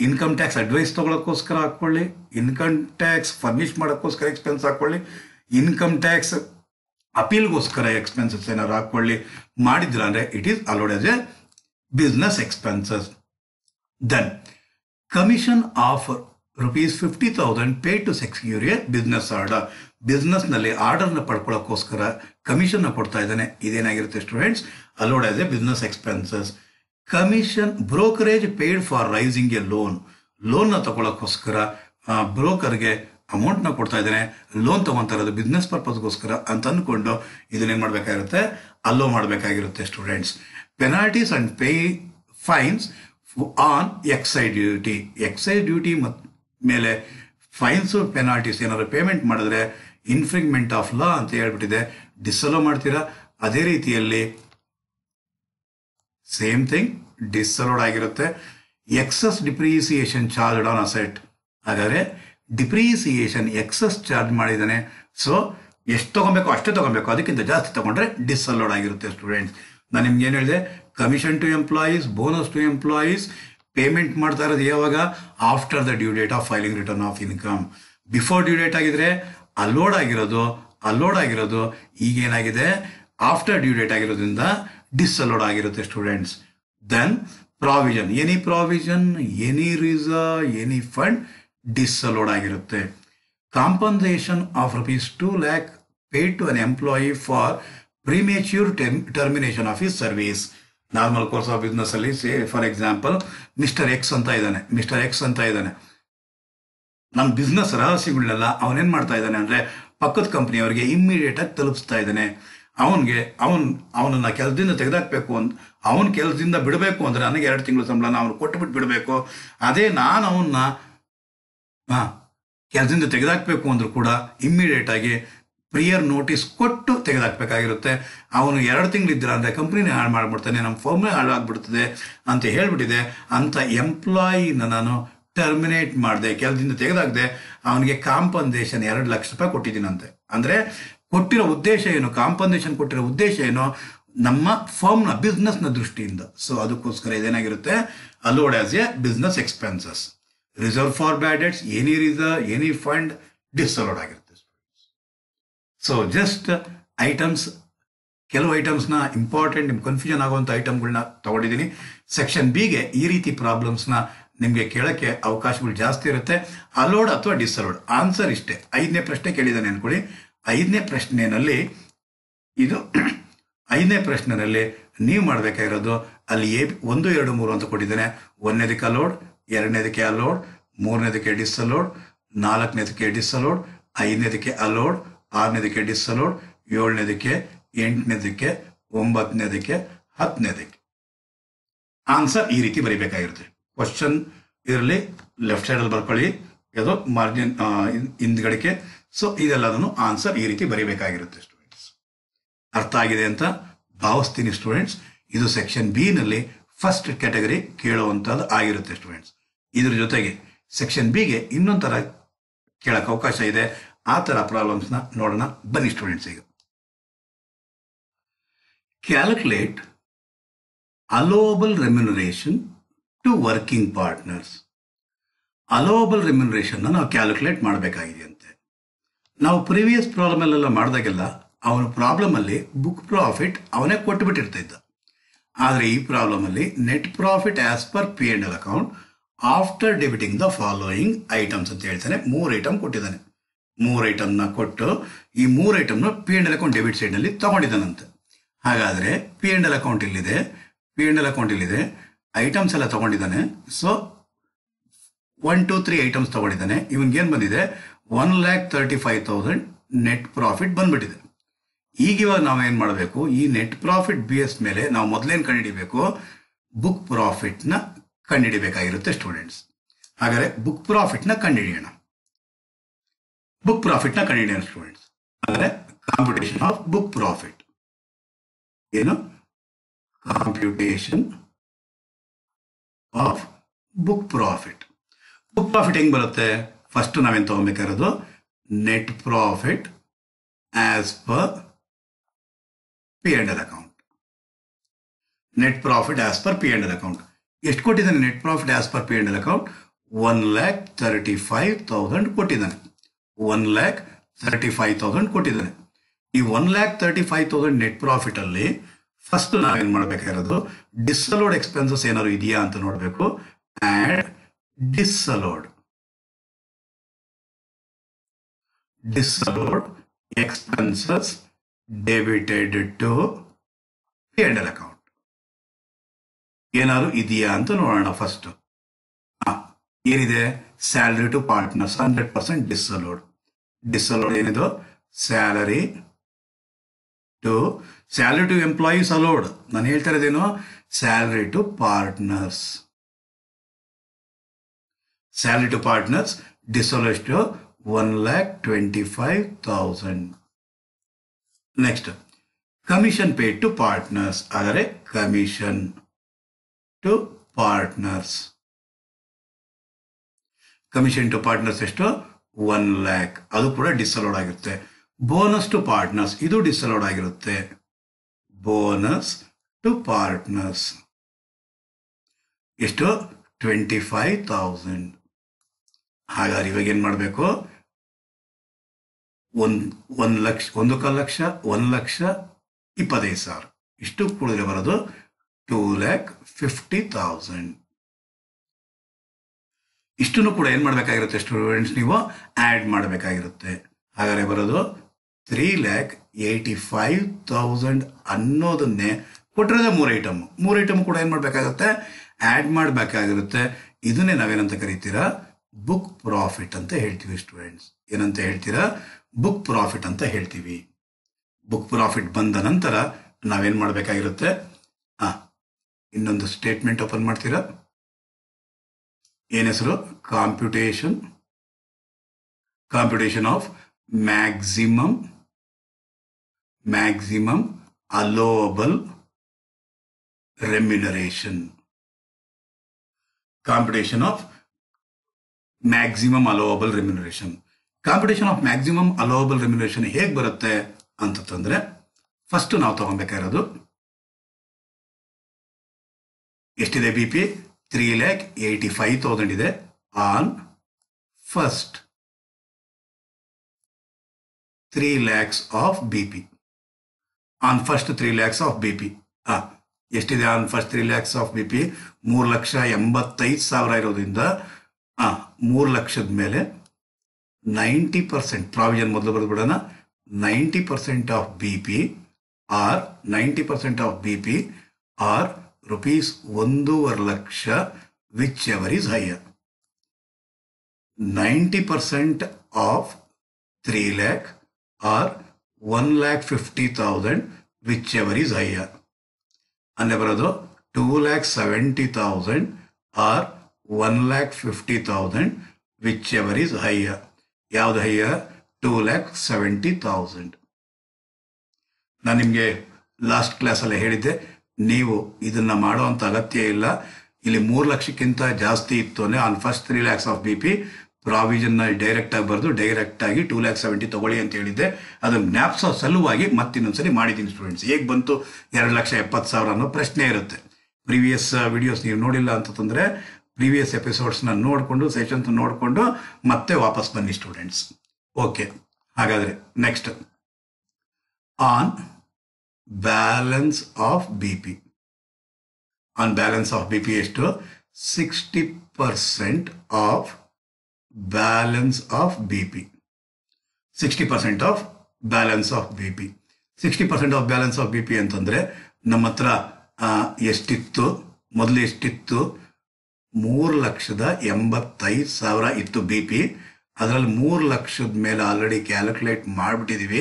ಇನ್ಕಮ್ ಟ್ಯಾಕ್ಸ್ ಅಡ್ವೈಸ್ ತೊಗೊಳಕ್ಕೋಸ್ಕರ ಹಾಕ್ಕೊಳ್ಳಿ ಇನ್ಕಮ್ ಟ್ಯಾಕ್ಸ್ ಫರ್ನಿಷ್ ಮಾಡೋಕ್ಕೋಸ್ಕರ ಎಕ್ಸ್ಪೆನ್ಸ್ ಹಾಕ್ಕೊಳ್ಳಿ ಇನ್ಕಮ್ ಟ್ಯಾಕ್ಸ್ ಅಪೀಲ್ಗೋಸ್ಕರ ಎಕ್ಸ್ಪೆನ್ಸಸ್ ಏನಾದ್ರು ಹಾಕ್ಕೊಳ್ಳಿ. ಮಾಡಿದ್ರ ಅಂದ್ರೆ it is allowed as a business expenses then commission of rupees fifty thousand pay to secure a business order. ಬಿಸ್ನೆಸ್ನಲ್ಲಿ ಆರ್ಡರ್ನ ಪಡ್ಕೊಳ್ಳೋಕ್ಕೋಸ್ಕರ ಕಮಿಷನ್ನ ಕೊಡ್ತಾ ಇದ್ದಾನೆ. ಇದೇನಾಗಿರುತ್ತೆ students? Allowed as a business expenses. Commission brokerage paid for raising a loan. ಲೋನ್ನ ತಗೊಳ್ಳೋಕ್ಕೋಸ್ಕರ ಬ್ರೋಕರ್ಗೆ ಅಮೌಂಟ್ನ ಕೊಡ್ತಾ ಇದ್ದಾನೆ. ಲೋನ್ ತಗೊಂತಾ ಇರೋದು ಬಿಸ್ನೆಸ್ ಪರ್ಪಸ್ಗೋಸ್ಕರ ಅಂತ ಅಂದ್ಕೊಂಡು ಇದನ್ನೇನು ಮಾಡಬೇಕಾಗಿರುತ್ತೆ? Allow ಮಾಡಬೇಕಾಗಿರುತ್ತೆ students. Penalties and pay fines on excise duty. Excise duty ಮತ್ ಮೇಲೆ ಫೈನ್ಸ್ ಪೆನಾಲ್ಟೀಸ್ ಏನಾದ್ರು ಪೇಮೆಂಟ್ ಮಾಡಿದ್ರೆ ಇನ್ಫ್ರಿಂಗ್ಮೆಂಟ್ ಆಫ್ ಲಾ ಅಂತ ಹೇಳ್ಬಿಟ್ಟಿದೆ. ಡಿಸಲೋ ಮಾಡ್ತೀರಾ? ಅದೇ ರೀತಿಯಲ್ಲಿ ಸೇಮ್ ಥಿಂಗ್ ಡಿಸಲೋಡ್ ಆಗಿರುತ್ತೆ. Excess depreciation charge on asset ಹಾಗಾದ್ರೆ ಡಿಪ್ರಿಸಿಯೇಷನ್ ಎಕ್ಸಸ್ ಚಾರ್ಜ್ ಮಾಡಿದ್ದಾನೆ. ಸೊ ಎಷ್ಟು ತಗೊಬೇಕು? ಅಷ್ಟೇ ತಗೊಬೇಕು. ಅದಕ್ಕಿಂತ ಜಾಸ್ತಿ ತಗೊಂಡ್ರೆ ಡಿಸಲೋಡ್ ಆಗಿರುತ್ತೆ ಸ್ಟೂಡೆಂಟ್ಸ್ ನಾನು ನಿಮ್ಗೆ ಏನು ಹೇಳಿದೆ? Commission to employees bonus to employees payment ಮಾಡ್ತಾ ಇರೋದು ಯಾವಾಗ? After the due date of filing return of income before due date ಆಗಿದ್ರೆ ಅಲೋಡ್ ಆಗಿರೋದು ಅಲೋಡ್ ಆಗಿರೋದು ಈಗೇನಾಗಿದೆ ಆಫ್ಟರ್ ಡ್ಯೂ ಡೇಟ್ ಆಗಿರೋದ್ರಿಂದ ಡಿಸ್ಅಲೋಡ್ ಆಗಿರುತ್ತೆ students then provision any provision any reserve any fund disallowed ಆಗಿರುತ್ತೆ. Compensation of rupees two lakh pay to an employee for premature termination of his service normal course of business ಅಲ್ಲಿ say for example mister X ಅಂತ ಇದ್ದಾನೆ. ಮಿಸ್ಟರ್ ಎಕ್ಸ್ ಅಂತ ಇದ್ದಾನೆ. ನಮ್ಮ ಬಿಸ್ನೆಸ್ ರಹಸ್ಯಗಳನ್ನೆಲ್ಲ ಅವನೇನು ಮಾಡ್ತಾ ಇದ್ದಾನೆ ಅಂದ್ರೆ, ಪಕ್ಕದ ಕಂಪ್ನಿಯವರಿಗೆ ಇಮ್ಮಿಡಿಯೇಟಾಗಿ ತಲುಪಿಸ್ತಾ ಇದ್ದಾನೆ. ಅವನಿಗೆ, ಅವನ್, ಅವನನ್ನ ಕೆಲಸದಿಂದ ತೆಗೆದಾಕ್ಬೇಕು ಅಂತ ಅವನ ಕೆಲಸದಿಂದ ಬಿಡಬೇಕು ಅಂದ್ರೆ ನನಗೆ ಎರಡು ತಿಂಗಳು ಸಂಬಳನ ಅವನು ಕೊಟ್ಟುಬಿಟ್ಟು ಬಿಡಬೇಕು. ಅದೇ ನಾನು ಅವನ್ನ ಹಾಂ, ಕೆಲಸದಿಂದ ತೆಗೆದಾಕ್ಬೇಕು ಅಂದ್ರೂ ಕೂಡ ಇಮ್ಮಿಡಿಯೇಟ್ ಆಗಿ ಪ್ರಿಯರ್ ನೋಟಿಸ್ ಕೊಟ್ಟು ತೆಗೆದಾಕ್ಬೇಕಾಗಿರುತ್ತೆ. ಅವನು ಎರಡು ತಿಂಗಳಿದ್ದೀರ ಅಂದರೆ ಕಂಪ್ನಿನೇ ಹಾಳು ಮಾಡಿಬಿಡ್ತಾನೆ, ನಮ್ಮ ಫರ್ಮ್ನೇ ಹಾಳಾಗ್ಬಿಡ್ತದೆ ಅಂತ ಹೇಳ್ಬಿಟ್ಟಿದೆ. ಅಂತ ಎಂಪ್ಲಾಯಿನ ನಾನು ಟರ್ಮಿನೇಟ್ ಮಾಡಿದೆ. ಕೆಲದಿಂದ ತೆಗೆದಾಕ್ದೆ. ಅವನಿಗೆ ಕಾಂಪನ್ಸೇಷನ್ ಎರಡು ಲಕ್ಷ ರೂಪಾಯಿ ಕೊಟ್ಟಿದ್ದೀನಂತೆ. ಅಂದರೆ ಕೊಟ್ಟಿರೋ ಉದ್ದೇಶ ಏನು? ಕಾಂಪನ್ಸೇಷನ್ ಕೊಟ್ಟಿರೋ ಉದ್ದೇಶ ಏನು? ನಮ್ಮ ಫರ್ಮ್ನ ಬಿಸ್ನೆಸ್ನ ದೃಷ್ಟಿಯಿಂದ. ಸೊ ಅದಕ್ಕೋಸ್ಕರ ಇದೇನಾಗಿರುತ್ತೆ? Allowed as a business expenses reserve for bad debts any reserve any fund disallowed ಆಗಿರುತ್ತೆ. ಸೊ ಜಸ್ಟ್ ಐಟಮ್ಸ್ ಕೆಲವು ಐಟಮ್ಸ್ನ ಇಂಪಾರ್ಟೆಂಟ್ ನಿಮ್ಗೆ ಕನ್ಫ್ಯೂಷನ್ ಆಗುವಂಥ ಐಟಮ್ಗಳನ್ನ ತಗೊಂಡಿದ್ದೀನಿ ಸೆಕ್ಷನ್ ಬಿಗೆ ಈ ರೀತಿ ಪ್ರಾಬ್ಲಮ್ಸ್ನ ನಿಮಗೆ ಕೇಳೋಕ್ಕೆ ಅವಕಾಶಗಳು ಜಾಸ್ತಿ ಇರುತ್ತೆ. ಅಲೋಡ್ ಅಥವಾ ಡಿಸ್ಅಲೋಡ್ ಆನ್ಸರ್ ಇಷ್ಟೇ. ಐದನೇ ಪ್ರಶ್ನೆ ಕೇಳಿದ್ದಾನೆ ಅಂದ್ಕೊಳ್ಳಿ ಐದನೇ ಪ್ರಶ್ನೆಯಲ್ಲಿ ಇದು ಐದನೇ ಪ್ರಶ್ನೆಯಲ್ಲಿ ನೀವು ಮಾಡಬೇಕಾಗಿರೋದು ಅಲ್ಲಿ ಎ ಒಂದು, ಎರಡು, ಮೂರು ಅಂತ ಕೊಟ್ಟಿದ್ದೇನೆ. ಒಂದನೇದಕ್ಕೆ ಅಲೋಡ್ ಎರಡನೇದಕ್ಕೆ ಅಲೋಡ್ ಮೂರನೇದಕ್ಕೆ ಡಿಸಲೋಡ್ ನಾಲ್ಕನೇದಕ್ಕೆ ಡಿಸಲೋಡ್ ಐದನೇದಕ್ಕೆ ಅಲೋಡ್ ಆರನೇದಕ್ಕೆ ಡಿಸಲೋಡ್ ಏಳನೇದಕ್ಕೆ ಎಂಟನೇದಕ್ಕೆ ಒಂಬತ್ತನೇದಕ್ಕೆ ಹತ್ತನೇದಕ್ಕೆ ಆನ್ಸರ್ ಈ ರೀತಿ ಬರೀಬೇಕಾಗಿರುತ್ತೆ. ಕ್ವಶನ್ ಇದರಲ್ಲಿ ಲೆಫ್ಟ್ ಸೈಡಲ್ಲಿ ಬರ್ಕೊಳ್ಳಿ, ಯಾವುದೋ ಮಾರ್ಜಿನ್ ಹಿಂದ್ಗಡೆಗೆ ಸೊ ಇದೆಲ್ಲದನ್ನು ಆನ್ಸರ್ ಈ ರೀತಿ ಬರೀಬೇಕಾಗಿರುತ್ತೆ ಸ್ಟೂಡೆಂಟ್ಸ್ ಅರ್ಥ ಆಗಿದೆ ಅಂತ ಭಾವಿಸ್ತೀನಿ ಸ್ಟೂಡೆಂಟ್ಸ್ ಇದು ಸೆಕ್ಷನ್ ಬಿ ನಲ್ಲಿ ಫಸ್ಟ್ ಕ್ಯಾಟಗರಿ ಕೇಳುವಂಥದ್ದು ಆಗಿರುತ್ತೆ ಸ್ಟೂಡೆಂಟ್ಸ್ ಇದ್ರ ಜೊತೆಗೆ ಸೆಕ್ಷನ್ ಬಿಗೆ ಇನ್ನೊಂಥರ ಥರ ಕೇಳಕ್ಕೆ ಅವಕಾಶ ಇದೆ. ಆ ಥರ ಪ್ರಾಬ್ಲಮ್ಸ್ನ ನೋಡೋಣ. ಬನ್ನಿ ಸ್ಟೂಡೆಂಟ್ಸ್ ಈಗ. Calculate allowable remuneration to working partners allowable remuneration ನಾವು ಕ್ಯಾಲ್ಕುಲೇಟ್ ಮಾಡಬೇಕಾಗಿದೆ ಅಂತೆ ನಾವು ಪ್ರೀವಿಯಸ್ ಪ್ರಾಬ್ಲಮ್ ಅಲ್ಲೆಲ್ಲ ಮಾಡಿದಾಗೆಲ್ಲ ಅವನ ಪ್ರಾಬ್ಲಮ್ ಅಲ್ಲಿ ಬುಕ್ ಪ್ರಾಫಿಟ್ ಅವನೇ ಕೊಟ್ಟುಬಿಟ್ಟಿರ್ತಿದ್ದ ಆದರೆ ಈ ಪ್ರಾಬ್ಲಮ್ ಅಲ್ಲಿ net profit as per P and L account after debiting the following items ಅಂತ ಹೇಳ್ತಾನೆ. ಮೂರು ಐಟಮ್ ಕೊಟ್ಟಿದ್ದಾನೆ. ಮೂರು ಐಟಮ್ನ ಕೊಟ್ಟು ಈ ಮೂರು ಐಟಮ್ನ P and L account debit ಸೈಡ್ನಲ್ಲಿ ತಗೊಂಡಿದ್ದಾನಂತೆ. ಹಾಗಾದರೆ ಪಿ ಎಂಡ್ ಎಲ್ ಅಕೌಂಟ್ ಇಲ್ಲಿದೆ ಪಿ ಎಂಡ್ ಎಲ್ ಅಕೌಂಟ್ ಇಲ್ಲಿದೆ ಐಟಮ್ಸ್ ಎಲ್ಲ ತಗೊಂಡಿದ್ದಾನೆ. So one two three items ತೊಗೊಂಡಿದ್ದಾನೆ. ಇವನ್ಗೇನು ಬಂದಿದೆ? One lakh thirty five thousand net profit ಬಂದ್ಬಿಟ್ಟಿದೆ. ಈಗ ಇವಾಗ ನಾವೇನು ಮಾಡಬೇಕು? ಈ ನೆಟ್ ಪ್ರಾಫಿಟ್ ಬಿ ಎಸ್ ಮೇಲೆ ನಾವು ಮೊದಲೇನು ಕಂಡುಹಿಡಿಬೇಕು ಬುಕ್ ಪ್ರಾಫಿಟ್ನ ಕಂಡುಹಿಡಿಬೇಕಾಗಿರುತ್ತೆ ಸ್ಟೂಡೆಂಟ್ಸ್ ಹಾಗಾದರೆ ಬುಕ್ ಪ್ರಾಫಿಟ್ನ ಕಂಡುಹಿಡಿಯೋಣ ಬುಕ್ ಪ್ರಾಫಿಟ್ನ ಕಂಡುಹಿಡಿಯೋಣ ಸ್ಟೂಡೆಂಟ್ಸ್ ಅಂದರೆ ಕಾಂಪಿಟೇಷನ್ ಆಫ್ ಬುಕ್ ಪ್ರಾಫಿಟ್ ಏನು computation of book profit book profit ಹೆಂಗ್ ಬರುತ್ತೆ? ಫಸ್ಟ್ ನಾವೇನು ತಗೊಬೇಕಾಗಿರೋದು? Net profit as per P and L account net profit as per P and L account ಎಷ್ಟು ಕೊಟ್ಟಿದ್ದಾನೆ net profit as per P and L account one lakh thirty five thousand ಕೊಟ್ಟಿದ್ದಾನೆ. One lakh thirty five thousand ಕೊಟ್ಟಿದ್ದಾನೆ ಈ one lakh thirty five thousand net profit ಅಲ್ಲಿ ಫಸ್ಟ್ ನಾವೇನ್ ಮಾಡ್ಬೇಕಾಗಿರೋದು ಡಿಸಲೋಡ್ ಎಕ್ಸ್ಪೆನ್ಸಸ್ ಏನಾದ್ರು ಇದೆಯಾ ಅಂತ ನೋಡಬೇಕು and disallowed disallowed expenses debited to P and L account ಏನಾದ್ರು ಇದೆಯಾ ಅಂತ ನೋಡೋಣ ಫಸ್ಟ್ ಏನಿದೆ? Salary to partners hundred percent disallowed disallowed ಏನಿದು salary to salary to employees allowed ನಾನು ಹೇಳ್ತಾ ಇರೋದೇನು? Salary to partners salary to partners disallowed ಎಷ್ಟು one lakh twenty five thousand next commission paid to partners ಆದರೆ commission to partners commission to partners ಎಷ್ಟು? ಒನ್ ಲ್ಯಾಕ್ ಅದು ಕೂಡ ಡಿಸಲೋಡ್ ಆಗಿರುತ್ತೆ. ಬೋನಸ್ ಟು ಪಾರ್ಟ್ನರ್ಸ್ ಇದು ಡಿಸಲೋಡ್ ಆಗಿರುತ್ತೆ. ಬೋನಸ್ ಟು ಪಾರ್ಟ್ನರ್ಸ್ ಎಷ್ಟು? ಟ್ವೆಂಟಿ ಫೈವ್ ತೌಸಂಡ್ ಹಾಗಾದ್ರೆ ಇವಾಗ ಏನು ಮಾಡಬೇಕು? ಒಂದು ಒಂದು ಲಕ್ಷ, ಒಂದು ಕಾಲು ಲಕ್ಷ, ಒಂದು ಲಕ್ಷ ಇಪ್ಪತ್ತೈದು ಸಾವಿರ. ಇಷ್ಟು ಕೂಡಿದ್ರೆ ಬರೋದು ಟೂ ಲ್ಯಾಕ್ ಫಿಫ್ಟಿ ತೌಸಂಡ್ ಇಷ್ಟನ್ನು ಕೂಡ ಏನು ಮಾಡಬೇಕಾಗಿರುತ್ತೆ ಸ್ಟೂಡೆಂಟ್ಸ್ ನೀವು ಆ್ಯಡ್ ಮಾಡಬೇಕಾಗಿರುತ್ತೆ. ಹಾಗಾದ್ರೆ ಬರೋದು three lakh eighty five thousand ಅನ್ನೋದನ್ನೇ ಕೊಟ್ಟಿರೋದೇ ಮೂರು ಐಟಮ್ ಮೂರು ಐಟಮ್ ಕೂಡ ಏನು ಮಾಡಬೇಕಾಗುತ್ತೆ? ಆ್ಯಡ್ ಮಾಡಬೇಕಾಗಿರುತ್ತೆ. ಇದನ್ನೇ ನಾವೇನಂತ ಕರಿತೀರಾ? ಬುಕ್ ಪ್ರಾಫಿಟ್ ಅಂತ ಹೇಳ್ತೀವಿ ಸ್ಟೂಡೆಂಟ್ಸ್ ಏನಂತ ಹೇಳ್ತೀರಾ? ಬುಕ್ ಪ್ರಾಫಿಟ್ ಅಂತ ಹೇಳ್ತೀವಿ. ಬುಕ್ ಪ್ರಾಫಿಟ್ ಬಂದ ನಂತರ ನಾವೇನು ಮಾಡಬೇಕಾಗಿರುತ್ತೆ? ಹಾಂ ಇನ್ನೊಂದು ಸ್ಟೇಟ್ಮೆಂಟ್ ಓಪನ್ ಮಾಡ್ತೀರಾ? ಏನ್ ಹೆಸರು computation computation of maximum maximum allowable remuneration computation of maximum allowable remuneration computation of maximum allowable remuneration ಹೇಗೆ ಬರುತ್ತೆ ಅಂತಂದ್ರೆ ಫಸ್ಟ್ ನಾವು ತಗೊಬೇಕಾಗಿರೋದು ಎಷ್ಟಿದೆ B P three lakh eighty five thousand ಇದೆ on first three lakhs of B P on first three lakhs of B P ಆ ಎಷ್ಟಿದೆ on first three lakhs of B P ಮೂರು ಲಕ್ಷ ಎಂಬತ್ತೈದು ಸಾವಿರ ಇರೋದ್ರಿಂದ ಆ ಮೂರು ಲಕ್ಷದ ಮೇಲೆ ನೈಂಟಿ ಪರ್ಸೆಂಟ್ ಪ್ರಾವಿಷನ್ ಮೊದಲು ಬರೆದ್ಬಿಡೋಣ. Ninety percent of B P or ninety percent of B P or rupees ಒಂದೂವರೆ lakh whichever is higher ninety percent of three lakh or one lakh fifty thousand whichever is higher ಅಂದರೆ ಬರೋದು two lakh seventy thousand or one lakh fifty thousand whichever is higher ಯಾವ್ದು higher two lakh seventy thousand ನಾನು ನಿಮಗೆ ಲಾಸ್ಟ್ ಕ್ಲಾಸಲ್ಲಿ ಹೇಳಿದ್ದೆ ನೀವು ಇದನ್ನ ಮಾಡುವಂಥ ಅಗತ್ಯ ಇಲ್ಲ. ಇಲ್ಲಿ ಮೂರು ಲಕ್ಷಕ್ಕಿಂತ ಜಾಸ್ತಿ ಇತ್ತು ಅಂದರೆ on first three lakhs of B P ಪ್ರಾವಿಷನ್ನ direct ಆಗಿ ಬರೆದು ಡೈರೆಕ್ಟ್ ಆಗಿ ಟೂ ಲ್ಯಾಕ್ ಸೆವೆಂಟಿ ತಗೊಳ್ಳಿ ಅಂತ ಹೇಳಿದ್ದೆ. ಅದನ್ನು ಜ್ಞಾಪಿಸೋ ಸಲುವಾಗಿ ಮತ್ತಿನ್ನೊಂದ್ಸರಿ ಮಾಡಿದ್ದೀನಿ ಸ್ಟೂಡೆಂಟ್ಸ್ ಹೇಗೆ ಬಂತು? ಎರಡು ಲಕ್ಷ ಎಪ್ಪತ್ತು ಸಾವಿರ ಅನ್ನೋ ಪ್ರಶ್ನೆ ಇರುತ್ತೆ. ಪ್ರೀವಿಯಸ್ ವಿಡಿಯೋಸ್ ನೀವು ನೋಡಿಲ್ಲ ಅಂತಂದ್ರೆ ಪ್ರೀವಿಯಸ್ ಎಪಿಸೋಡ್ಸ್ನ ನೋಡಿಕೊಂಡು ಸೆಷನ್ಸ್ ನೋಡಿಕೊಂಡು ಮತ್ತೆ ವಾಪಸ್ ಬನ್ನಿ ಸ್ಟೂಡೆಂಟ್ಸ್ ಓಕೆ ಹಾಗಾದರೆ next on balance of B P on balance of B P ಎಷ್ಟು sixty percent of balance of B P sixty percent of balance of B P sixty percent of balance of B P ಅಂತಂದರೆ ನಮ್ಮ ಹತ್ರ ಎಷ್ಟಿತ್ತು? ಮೊದಲು ಎಷ್ಟಿತ್ತು? ಮೂರು ಲಕ್ಷದ ಎಂಬತ್ತೈದು ಸಾವಿರ ಇತ್ತು ಬಿ ಪಿ ಅದರಲ್ಲಿ ಮೂರು ಲಕ್ಷದ ಮೇಲೆ ಆಲ್ರೆಡಿ ಕ್ಯಾಲ್ಕುಲೇಟ್ ಮಾಡಿಬಿಟ್ಟಿದ್ದೀವಿ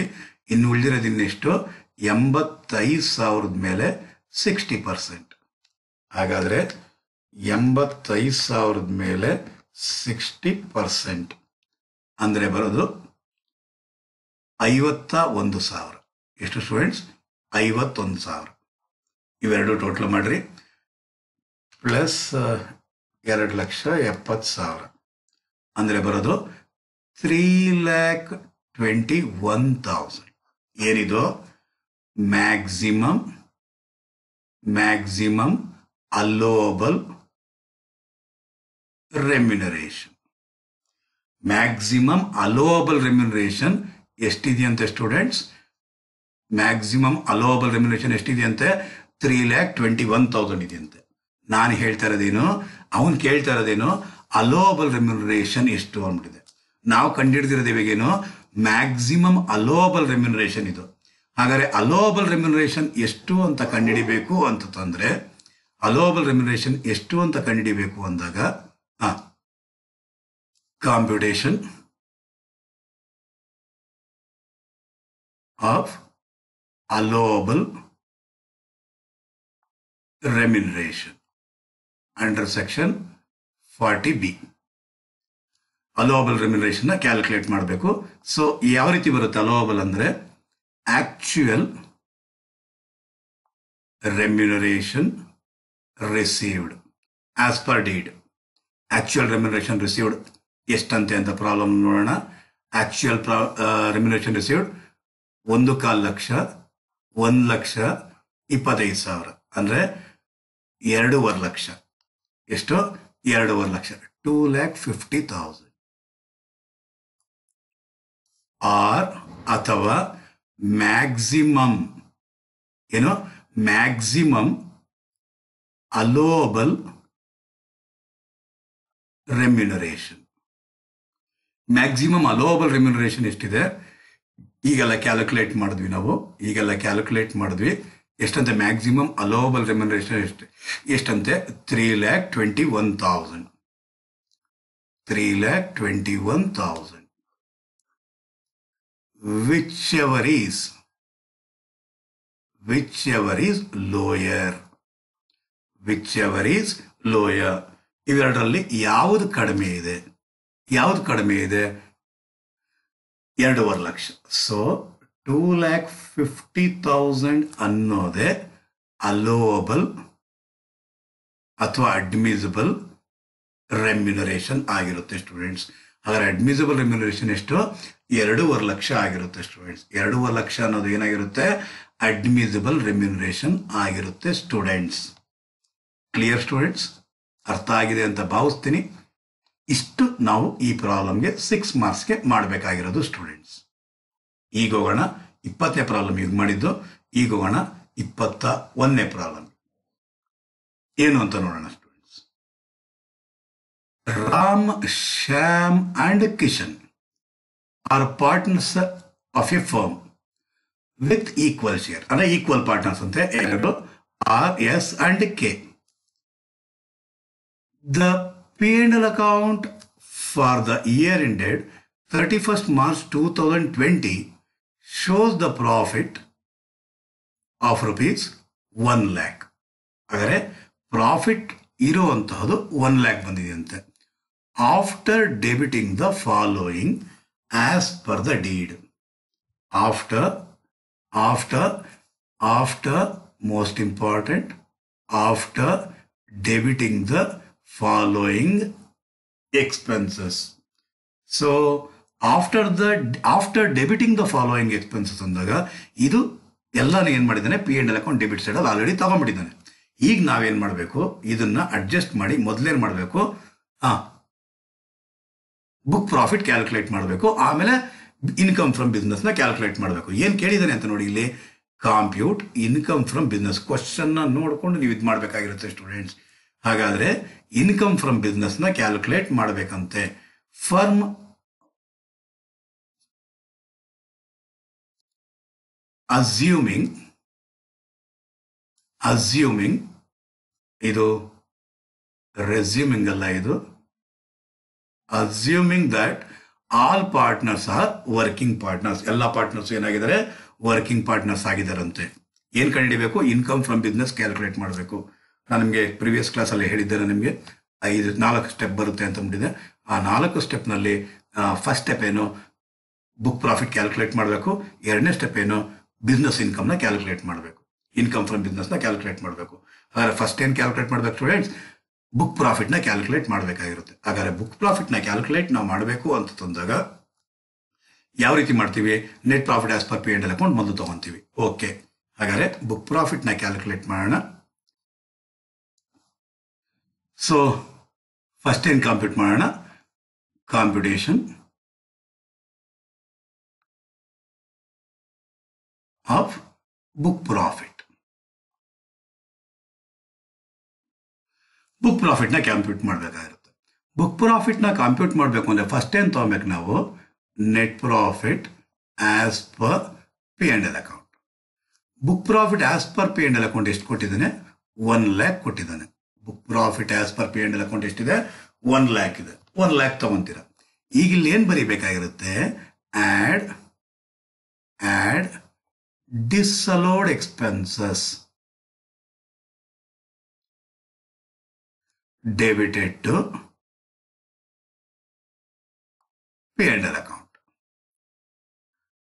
ಇನ್ನು ಉಳಿದಿರೋದು ಇನ್ನೆಷ್ಟು? ಎಂಬತ್ತೈದು ಸಾವಿರದ ಮೇಲೆ ಸಿಕ್ಸ್ಟಿ ಪರ್ಸೆಂಟ್. ಹಾಗಾದರೆ ಎಂಬತ್ತೈದು ಸಾವಿರದ ಮೇಲೆ ಸಿಕ್ಸ್ಟಿ ಪರ್ಸೆಂಟ್ ಅಂದರೆ ಬರೋದು ಐವತ್ತ ಒಂದು ಸಾವಿರ. ಎಷ್ಟು ಸ್ಟೂಡೆಂಟ್ಸ್ ಐವತ್ತೊಂದು ಸಾವಿರ. ಇವೆರಡು ಟೋಟಲ್ ಮಾಡಿರಿ. ಪ್ಲಸ್ ಎರಡು ಲಕ್ಷ ಎಪ್ಪತ್ತು ಸಾವಿರ. ಅಂದರೆ ಬರೋದು three lakh twenty one thousand ಏನಿದು? Maximum maximum allowable remuneration maximum allowable remuneration ಎಷ್ಟಿದೆಯಂತೆ students maximum allowable remuneration ಎಷ್ಟಿದೆಯಂತೆ three lakh twenty one thousand ಇದೆಯಂತೆ ನಾನು ಹೇಳ್ತಾ ಇರೋದೇನು, ಅವನು ಕೇಳ್ತಾ ಇರೋದೇನು ಅಲೋಬಲ್ ರೆಮ್ಯುನರೇಷನ್ ಎಷ್ಟು ಅಂದ್ಬಿಟ್ಟಿದೆ. ನಾವು ಕಂಡುಹಿಡಿದಿರೋದು ಇವಾಗೇನು ಮ್ಯಾಕ್ಸಿಮಮ್ ಅಲೋಬಲ್ ರೆಮ್ಯುನರೇಷನ್ ಇದು. ಹಾಗಾದ್ರೆ ಅಲೋಬಲ್ ರೆಮ್ಯುನರೇಷನ್ ಎಷ್ಟು ಅಂತ ಕಂಡುಹಿಡಿಬೇಕು ತಂದರೆ ಅಲೋಬಲ್ ರೆಮ್ಯುನರೇಷನ್ ಎಷ್ಟು ಅಂತ ಕಂಡುಹಿಡಿಬೇಕು ಅಂದಾಗ ಹಾಂ computation of allowable remuneration under section forty B allowable ರೆಮ್ಯುನರೇಷನ್ನ calculate ಮಾಡಬೇಕು. ಸೊ ಯಾವ ರೀತಿ ಬರುತ್ತೆ ಅಲೋಬಲ್ ಅಂದರೆ actual remuneration received as per deed actual remuneration received ಎಷ್ಟಂತೆ ಅಂತ ಪ್ರಾಬ್ಲಮ್ ನೋಡೋಣ. ಆಕ್ಚುಯಲ್ ರೆಮ್ಯುನರೇಷನ್ ರಿಸೀವ್ಡ್ ಒಂದು ಕಾಲು ಲಕ್ಷ, ಒಂದು ಲಕ್ಷ ಇಪ್ಪತ್ತೈದು ಸಾವಿರ. ಅಂದರೆ ಎರಡೂವರೆ ಲಕ್ಷ. ಎಷ್ಟು? ಎರಡೂವರೆ lakh. Two lakh fifty thousand or ಅಥವಾ ಮ್ಯಾಕ್ಸಿಮಮ್ ಏನು maximum allowable remuneration maximum allowable remuneration ಎಷ್ಟಿದೆ? ಈಗೆಲ್ಲ ಕ್ಯಾಲ್ಕುಲೇಟ್ ಮಾಡಿದ್ವಿ ನಾವು. ಈಗೆಲ್ಲ ಕ್ಯಾಲ್ಕುಲೇಟ್ ಮಾಡಿದ್ವಿ. ಎಷ್ಟಂತೆ? ಮ್ಯಾಕ್ಸಿಮಮ್ ಅಲೋಬಲ್ ರೆಮ್ಯುನರೇಷನ್ ಎಷ್ಟು? ಎಷ್ಟಂತೆ? Three lakh twenty one thousand three lakh twenty one thousand whichever is whichever is lower whichever is lower ಇವೆರಡರಲ್ಲಿ ಯಾವುದು ಕಡಿಮೆ ಇದೆ ಯಾವುದು ಕಡಿಮೆ ಇದೆ ಎರಡೂವರೆ lakh so two lakh fifty thousand ಅನ್ನೋದೇ ಅಲೋವಬಲ್ ಅಥವಾ ಅಡ್ಮಿಸಿಬಲ್ ರೆಮ್ಯುನರೇಷನ್ ಆಗಿರುತ್ತೆ ಸ್ಟೂಡೆಂಟ್ಸ್ ಹಾಗಾದ್ರೆ ಅಡ್ಮಿಸಿಬಲ್ ರೆಮ್ಯುನರೇಷನ್ ಎಷ್ಟು? ಎರಡೂವರೆ ಲಕ್ಷ ಆಗಿರುತ್ತೆ ಸ್ಟೂಡೆಂಟ್ಸ್ ಎರಡೂವರೆ ಲಕ್ಷ ಅನ್ನೋದು ಏನಾಗಿರುತ್ತೆ? ಅಡ್ಮಿಸಿಬಲ್ ರೆಮ್ಯುನರೇಷನ್ ಆಗಿರುತ್ತೆ ಸ್ಟೂಡೆಂಟ್ಸ್ ಕ್ಲಿಯರ್ ಸ್ಟೂಡೆಂಟ್ಸ್ ಅರ್ಥ ಆಗಿದೆ ಅಂತ ಭಾವಿಸ್ತೀನಿ. ಇಷ್ಟು ನಾವು ಈ ಪ್ರಾಬ್ಲಮ್ಗೆ ಸಿಕ್ಸ್ ಮಾರ್ಕ್ಸ್ಗೆ ಮಾಡಬೇಕಾಗಿರೋದು ಸ್ಟೂಡೆಂಟ್ಸ್ ಈಗ ಹೋಗೋಣ, ಇಪ್ಪತ್ತನೇ ಪ್ರಾಬ್ಲಮ್ ಈಗ ಮಾಡಿದ್ದು. ಈಗ ಹೋಗೋಣ, ಇಪ್ಪತ್ತ ಒಂದನೇ ಪ್ರಾಬ್ಲಮ್ ಏನು ಅಂತ ನೋಡೋಣ? Students Ram Shyam and Kishan are partners of a firm with equal share ಅಂದ್ರೆ ಈಕ್ವಲ್ ಪಾರ್ಟ್ನರ್ಸ್ ಅಂತೆ ಎರಡು R S and K The P&L account for the year ended 31st March 2020 shows the profit of rupees 1 lakh. ಹಾಗಾದ್ರೆ ಪ್ರಾಫಿಟ್ ಇರುವಂತಹದ್ದು ಒನ್ ಲ್ಯಾಕ್ ಬಂದಿದೆಯಂತೆ after debiting the following as per the deed after after after most important after debiting the following expenses. So, after the, after debiting the following expenses ಅಂದಾಗ, ಇದು ಎಲ್ಲಾನು ಏನ್ ಮಾಡಿದ್ದಾನೆ? P and L account debit side ಅಲ್ಲಿ ಆಲ್ರೆಡಿ ತಗೊಂಡ್ಬಿಟ್ಟಿದ್ದಾನೆ. ಈಗ ನಾವೇನ್ ಮಾಡಬೇಕು? ಇದನ್ನ ಅಡ್ಜಸ್ಟ್ ಮಾಡಿ ಮೊದಲೇನ್ ಮಾಡಬೇಕು? ಹಾ ಬುಕ್ ಪ್ರಾಫಿಟ್ ಕ್ಯಾಲ್ಕುಲೇಟ್ ಮಾಡಬೇಕು. ಆಮೇಲೆ ಇನ್ಕಮ್ ಫ್ರಮ್ ಬಿಸ್ನೆಸ್ನ ಕ್ಯಾಲ್ಕುಲೇಟ್ ಮಾಡಬೇಕು. ಏನು ಕೇಳಿದಾನೆ ಅಂತ ನೋಡಿ ಇಲ್ಲಿ ಕಾಂಪ್ಯೂಟ್ ಇನ್ಕಮ್ ಫ್ರಮ್ ಬಿಸ್ನೆಸ್ ಕ್ವಶನ್ನ ನೋಡಿಕೊಂಡು ನೀವು ಇದು ಮಾಡಬೇಕಾಗಿರುತ್ತೆ ಸ್ಟೂಡೆಂಟ್ಸ್ ಹಾಗಾದರೆ ಇನ್ಕಮ್ ಫ್ರಮ್ ಬಿಸ್ನೆಸ್ನ ಕ್ಯಾಲ್ಕುಲೇಟ್ ಮಾಡಬೇಕಂತೆ. ಫರ್ಮ್ ಅಸ್ಯೂಮಿಂಗ್ ಅಸ್ಯೂಮಿಂಗ್ ಇದು ರೆಸ್ಯೂಮಿಂಗ್ ಅಲ್ಲ ಇದು assuming that all partners are working partners ಎಲ್ಲ ಪಾರ್ಟ್ನರ್ಸ್ ಏನಾಗಿದ್ದಾರೆ? ವರ್ಕಿಂಗ್ ಪಾರ್ಟ್ನರ್ಸ್ ಆಗಿದ್ದಾರಂತೆ. ಏನ್ ಕಂಡುಹಿಡಿಬೇಕು? ಇನ್ಕಮ್ ಫ್ರಮ್ ಬಿಸ್ನೆಸ್ ಕ್ಯಾಲ್ಕುಲೇಟ್ ಮಾಡಬೇಕು. ನಾನು ನಿಮಗೆ ಪ್ರಿವಿಯಸ್ ಕ್ಲಾಸಲ್ಲಿ ಹೇಳಿದ್ದೇನೆ ನಿಮಗೆ. ಐದು, ನಾಲ್ಕು ಸ್ಟೆಪ್ ಬರುತ್ತೆ ಅಂತ ಅಂದ್ಬಿಟ್ಟಿದೆ ಆ ನಾಲ್ಕು ಸ್ಟೆಪ್ನಲ್ಲಿ ಫಸ್ಟ್ ಸ್ಟೆಪ್ ಏನು? ಬುಕ್ ಪ್ರಾಫಿಟ್ ಕ್ಯಾಲ್ಕುಲೇಟ್ ಮಾಡಬೇಕು. ಎರಡನೇ ಸ್ಟೆಪ್ ಏನು? ಬಿಸ್ನೆಸ್ ಇನ್ಕಮ್ನ ಕ್ಯಾಲ್ಕುಲೇಟ್ ಮಾಡಬೇಕು. ಇನ್ಕಮ್ ಫ್ರಮ್ ಬಿಸ್ನೆಸ್ನ ಕ್ಯಾಲ್ಕುಲೇಟ್ ಮಾಡಬೇಕು. ಹಾಗಾದ್ರೆ ಫಸ್ಟ್ ಏನು ಕ್ಯಾಲ್ಕುಲೇಟ್ ಮಾಡಬೇಕು ಸ್ಟೂಡೆಂಟ್ಸ್ ಬುಕ್ ಪ್ರಾಫಿಟ್ನ ಕ್ಯಾಲ್ಕುಲೇಟ್ ಮಾಡಬೇಕಾಗಿರುತ್ತೆ. ಹಾಗಾದ್ರೆ ಬುಕ್ ಪ್ರಾಫಿಟ್ನ ಕ್ಯಾಲ್ಕುಲೇಟ್ ನಾವು ಮಾಡಬೇಕು ಅಂತ ತಂದಾಗ ಯಾವ ರೀತಿ ಮಾಡ್ತೀವಿ? Net profit as per P and account ಮೊದಲು ತಗೊಂತೀವಿ. ಓಕೆ ಹಾಗಾದ್ರೆ ಬುಕ್ ಪ್ರಾಫಿಟ್ನ ಕ್ಯಾಲ್ಕುಲೇಟ್ ಮಾಡೋಣ. ಸೊ ಫಸ್ಟ್ ಏನು ಕಾಂಪ್ಯೂಟ್ ಮಾಡೋಣ? Computation of book profit book ಪ್ರಾಫಿಟ್ನ compute ಮಾಡಬೇಕಾಗಿರುತ್ತೆ. ಬುಕ್ ಪ್ರಾಫಿಟ್ನ ಕಾಂಪ್ಯೂಟ್ ಮಾಡಬೇಕು ಅಂದರೆ ಫಸ್ಟ್ ಏನು ತೊಗೊಬೇಕು ನಾವು? Net profit as per P and L account book profit as per P and L account ಎಷ್ಟು ಕೊಟ್ಟಿದ್ದಾನೆ? ಒನ್ ಲ್ಯಾಕ್ ಕೊಟ್ಟಿದ್ದಾನೆ. Book profit as per P and L account ಎಷ್ಟಿದೆ? ಒನ್ ಲ್ಯಾಕ್ ಇದೆ. ಒನ್ ಲ್ಯಾಕ್ ತಗೊಂತೀರ. ಈಗ ಇಲ್ಲಿ ಏನು ಬರೀಬೇಕಾಗಿರುತ್ತೆ? Add add disallowed expenses debited to P&L account.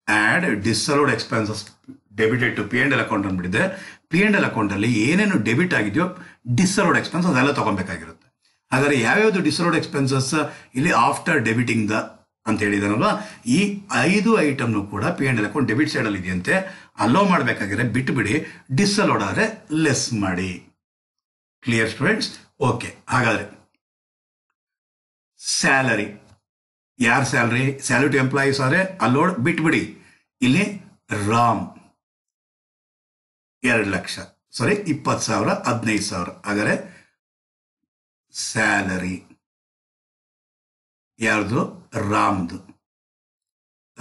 Add disallowed expenses debited to P&L account ಅಂದ್ಬಿಟ್ಟಿದೆ. ಪಿ ಎಂಡ್ ಎಲ್ ಅಕೌಂಟಲ್ಲಿ ಏನೇನು ಡೆಬಿಟ್ ಆಗಿದೆಯೋ ಡಿಸಲೋಡ್ ಎಕ್ಸ್ಪೆನ್ಸ್ ಅದೆಲ್ಲ ತಗೊಬೇಕಾಗಿರುತ್ತೆ ಹಾಗಾದ್ರೆ ಯಾವ್ಯಾವುದು ಡಿಸಲೋಡ್ ಎಕ್ಸ್ಪೆನ್ಸಸ್ ಇಲ್ಲಿ ಆಫ್ಟರ್ ಡೆಬಿಟಿಂಗ್ ದ ಅಂತ ಹೇಳಿದಾನಲ್ವಾ ಈ ಐದು ಐಟಮ್ನು ಕೂಡ P and L account debit ಸೈಡಲ್ಲಿ ಇದೆಯಂತೆ. ಅಲೋ ಮಾಡಬೇಕಾಗಿದ್ರೆ ಬಿಟ್ಟುಬಿಡಿ ಅಲೋಡ್ ಆದರೆ ಲೆಸ್ ಮಾಡಿ. ಕ್ಲಿಯರ್ ಸ್ಟೂಡೆಂಟ್ಸ್ ಓಕೆ, ಹಾಗಾದ್ರೆ ಸ್ಯಾಲರಿ, ಯಾರು ಸ್ಯಾಲರಿ? ಸ್ಯಾಲರಿ ಎಂಪ್ಲಾಯೀಸ್ ಆದರೆ ಅಲ್ಲೋಡ್ ಬಿಟ್ಬಿಡಿ. ಇಲ್ಲಿ ರಾಮ್, ಎರಡು ಲಕ್ಷ, ಸಾರಿ, ಇಪ್ಪತ್ತು ಸಾವಿರ, ಹದಿನೈದು ಸಾವಿರ. ಹಾಗಾದ್ರೆ ಸ್ಯಾಲರಿ ಯಾರ್ದು? ರಾಮ್ದು.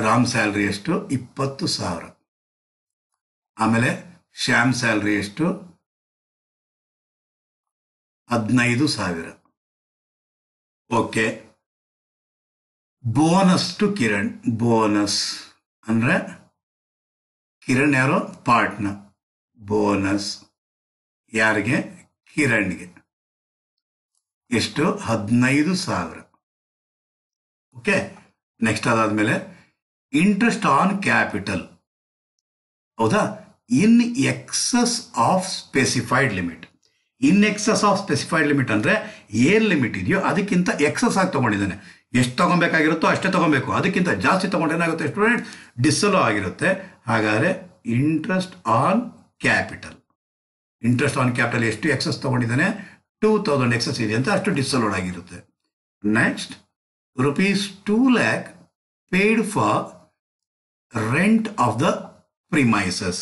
ರಾಮ್ ಸ್ಯಾಲ್ರಿ ಎಷ್ಟು? ಇಪ್ಪತ್ತು ಸಾವಿರ. ಆಮೇಲೆ ಶ್ಯಾಮ್ ಸ್ಯಾಲ್ರಿ ಎಷ್ಟು? ಹದಿನೈದು ಸಾವಿರ. Okay bonus to Kiran bonus ಅಂದ್ರೆ ಕಿರಣ್ ಯಾರು? ಪಾರ್ಟ್ನರ್ ಬೋನಸ್ ಯಾರಿಗೆ? ಕಿರಣ್ಗೆ ಎಷ್ಟು? ಹದಿನೈದು ಸಾವಿರ. ಓಕೆ ನೆಕ್ಸ್ಟ್ ಅದಾದ್ಮೇಲೆ ಇಂಟ್ರೆಸ್ಟ್ ಆನ್ ಕ್ಯಾಪಿಟಲ್ ಹೌದಾ? In excess of specified limit in excess of specified limit ಅಂದರೆ ಏನು ಲಿಮಿಟ್ ಇದೆಯೋ ಅದಕ್ಕಿಂತ ಎಕ್ಸಸ್ ಆಗಿ ತೊಗೊಂಡಿದ್ದಾನೆ. ಎಷ್ಟು ತೊಗೊಬೇಕಾಗಿರುತ್ತೋ ಅಷ್ಟೇ ತೊಗೊಬೇಕು. ಅದಕ್ಕಿಂತ ಜಾಸ್ತಿ ತೊಗೊಂಡು ಏನಾಗುತ್ತೆ ಸ್ಟೂಡೆಂಟ್ ಡಿಸಲೋ ಆಗಿರುತ್ತೆ. ಹಾಗಾದರೆ interest on capital interest on capital ಎಷ್ಟು ಎಕ್ಸಸ್ ತೊಗೊಂಡಿದ್ದಾನೆ? ಟೂ ತೌಸಂಡ್ ಎಕ್ಸಸ್ ಇದೆ ಅಂತ ಅಷ್ಟು ಡಿಸಲೋಡ್ ಆಗಿರುತ್ತೆ next rupees two lakh paid for rent of the premises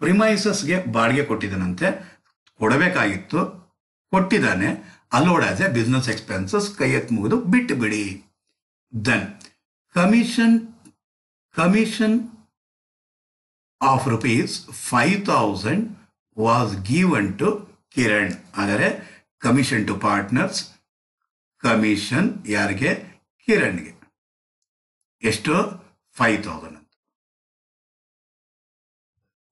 ಪ್ರಿಮೈಸಸ್ಗೆ ಬಾಡಿಗೆ ಕೊಟ್ಟಿದ್ದಾನಂತೆ. ಕೊಡಬೇಕಾಗಿತ್ತು. ಕೊಟ್ಟಿದ್ದಾನೆ. Allowed as a business expenses ಕೈ ಮುಗಿದು ಬಿಟ್ಟು ಬಿಡಿ. Then commission commission of rupees five thousand was given to Kiran. ಅಂದರೆ ಕಮಿಷನ್ ಟು ಪಾರ್ಟ್ನರ್ಸ್, ಕಮಿಷನ್ ಯಾರಿಗೆ? ಕಿರಣ್ಗೆ. ಎಷ್ಟು? ಫೈವ್ ತೌಸಂಡ್ ಅಂತ.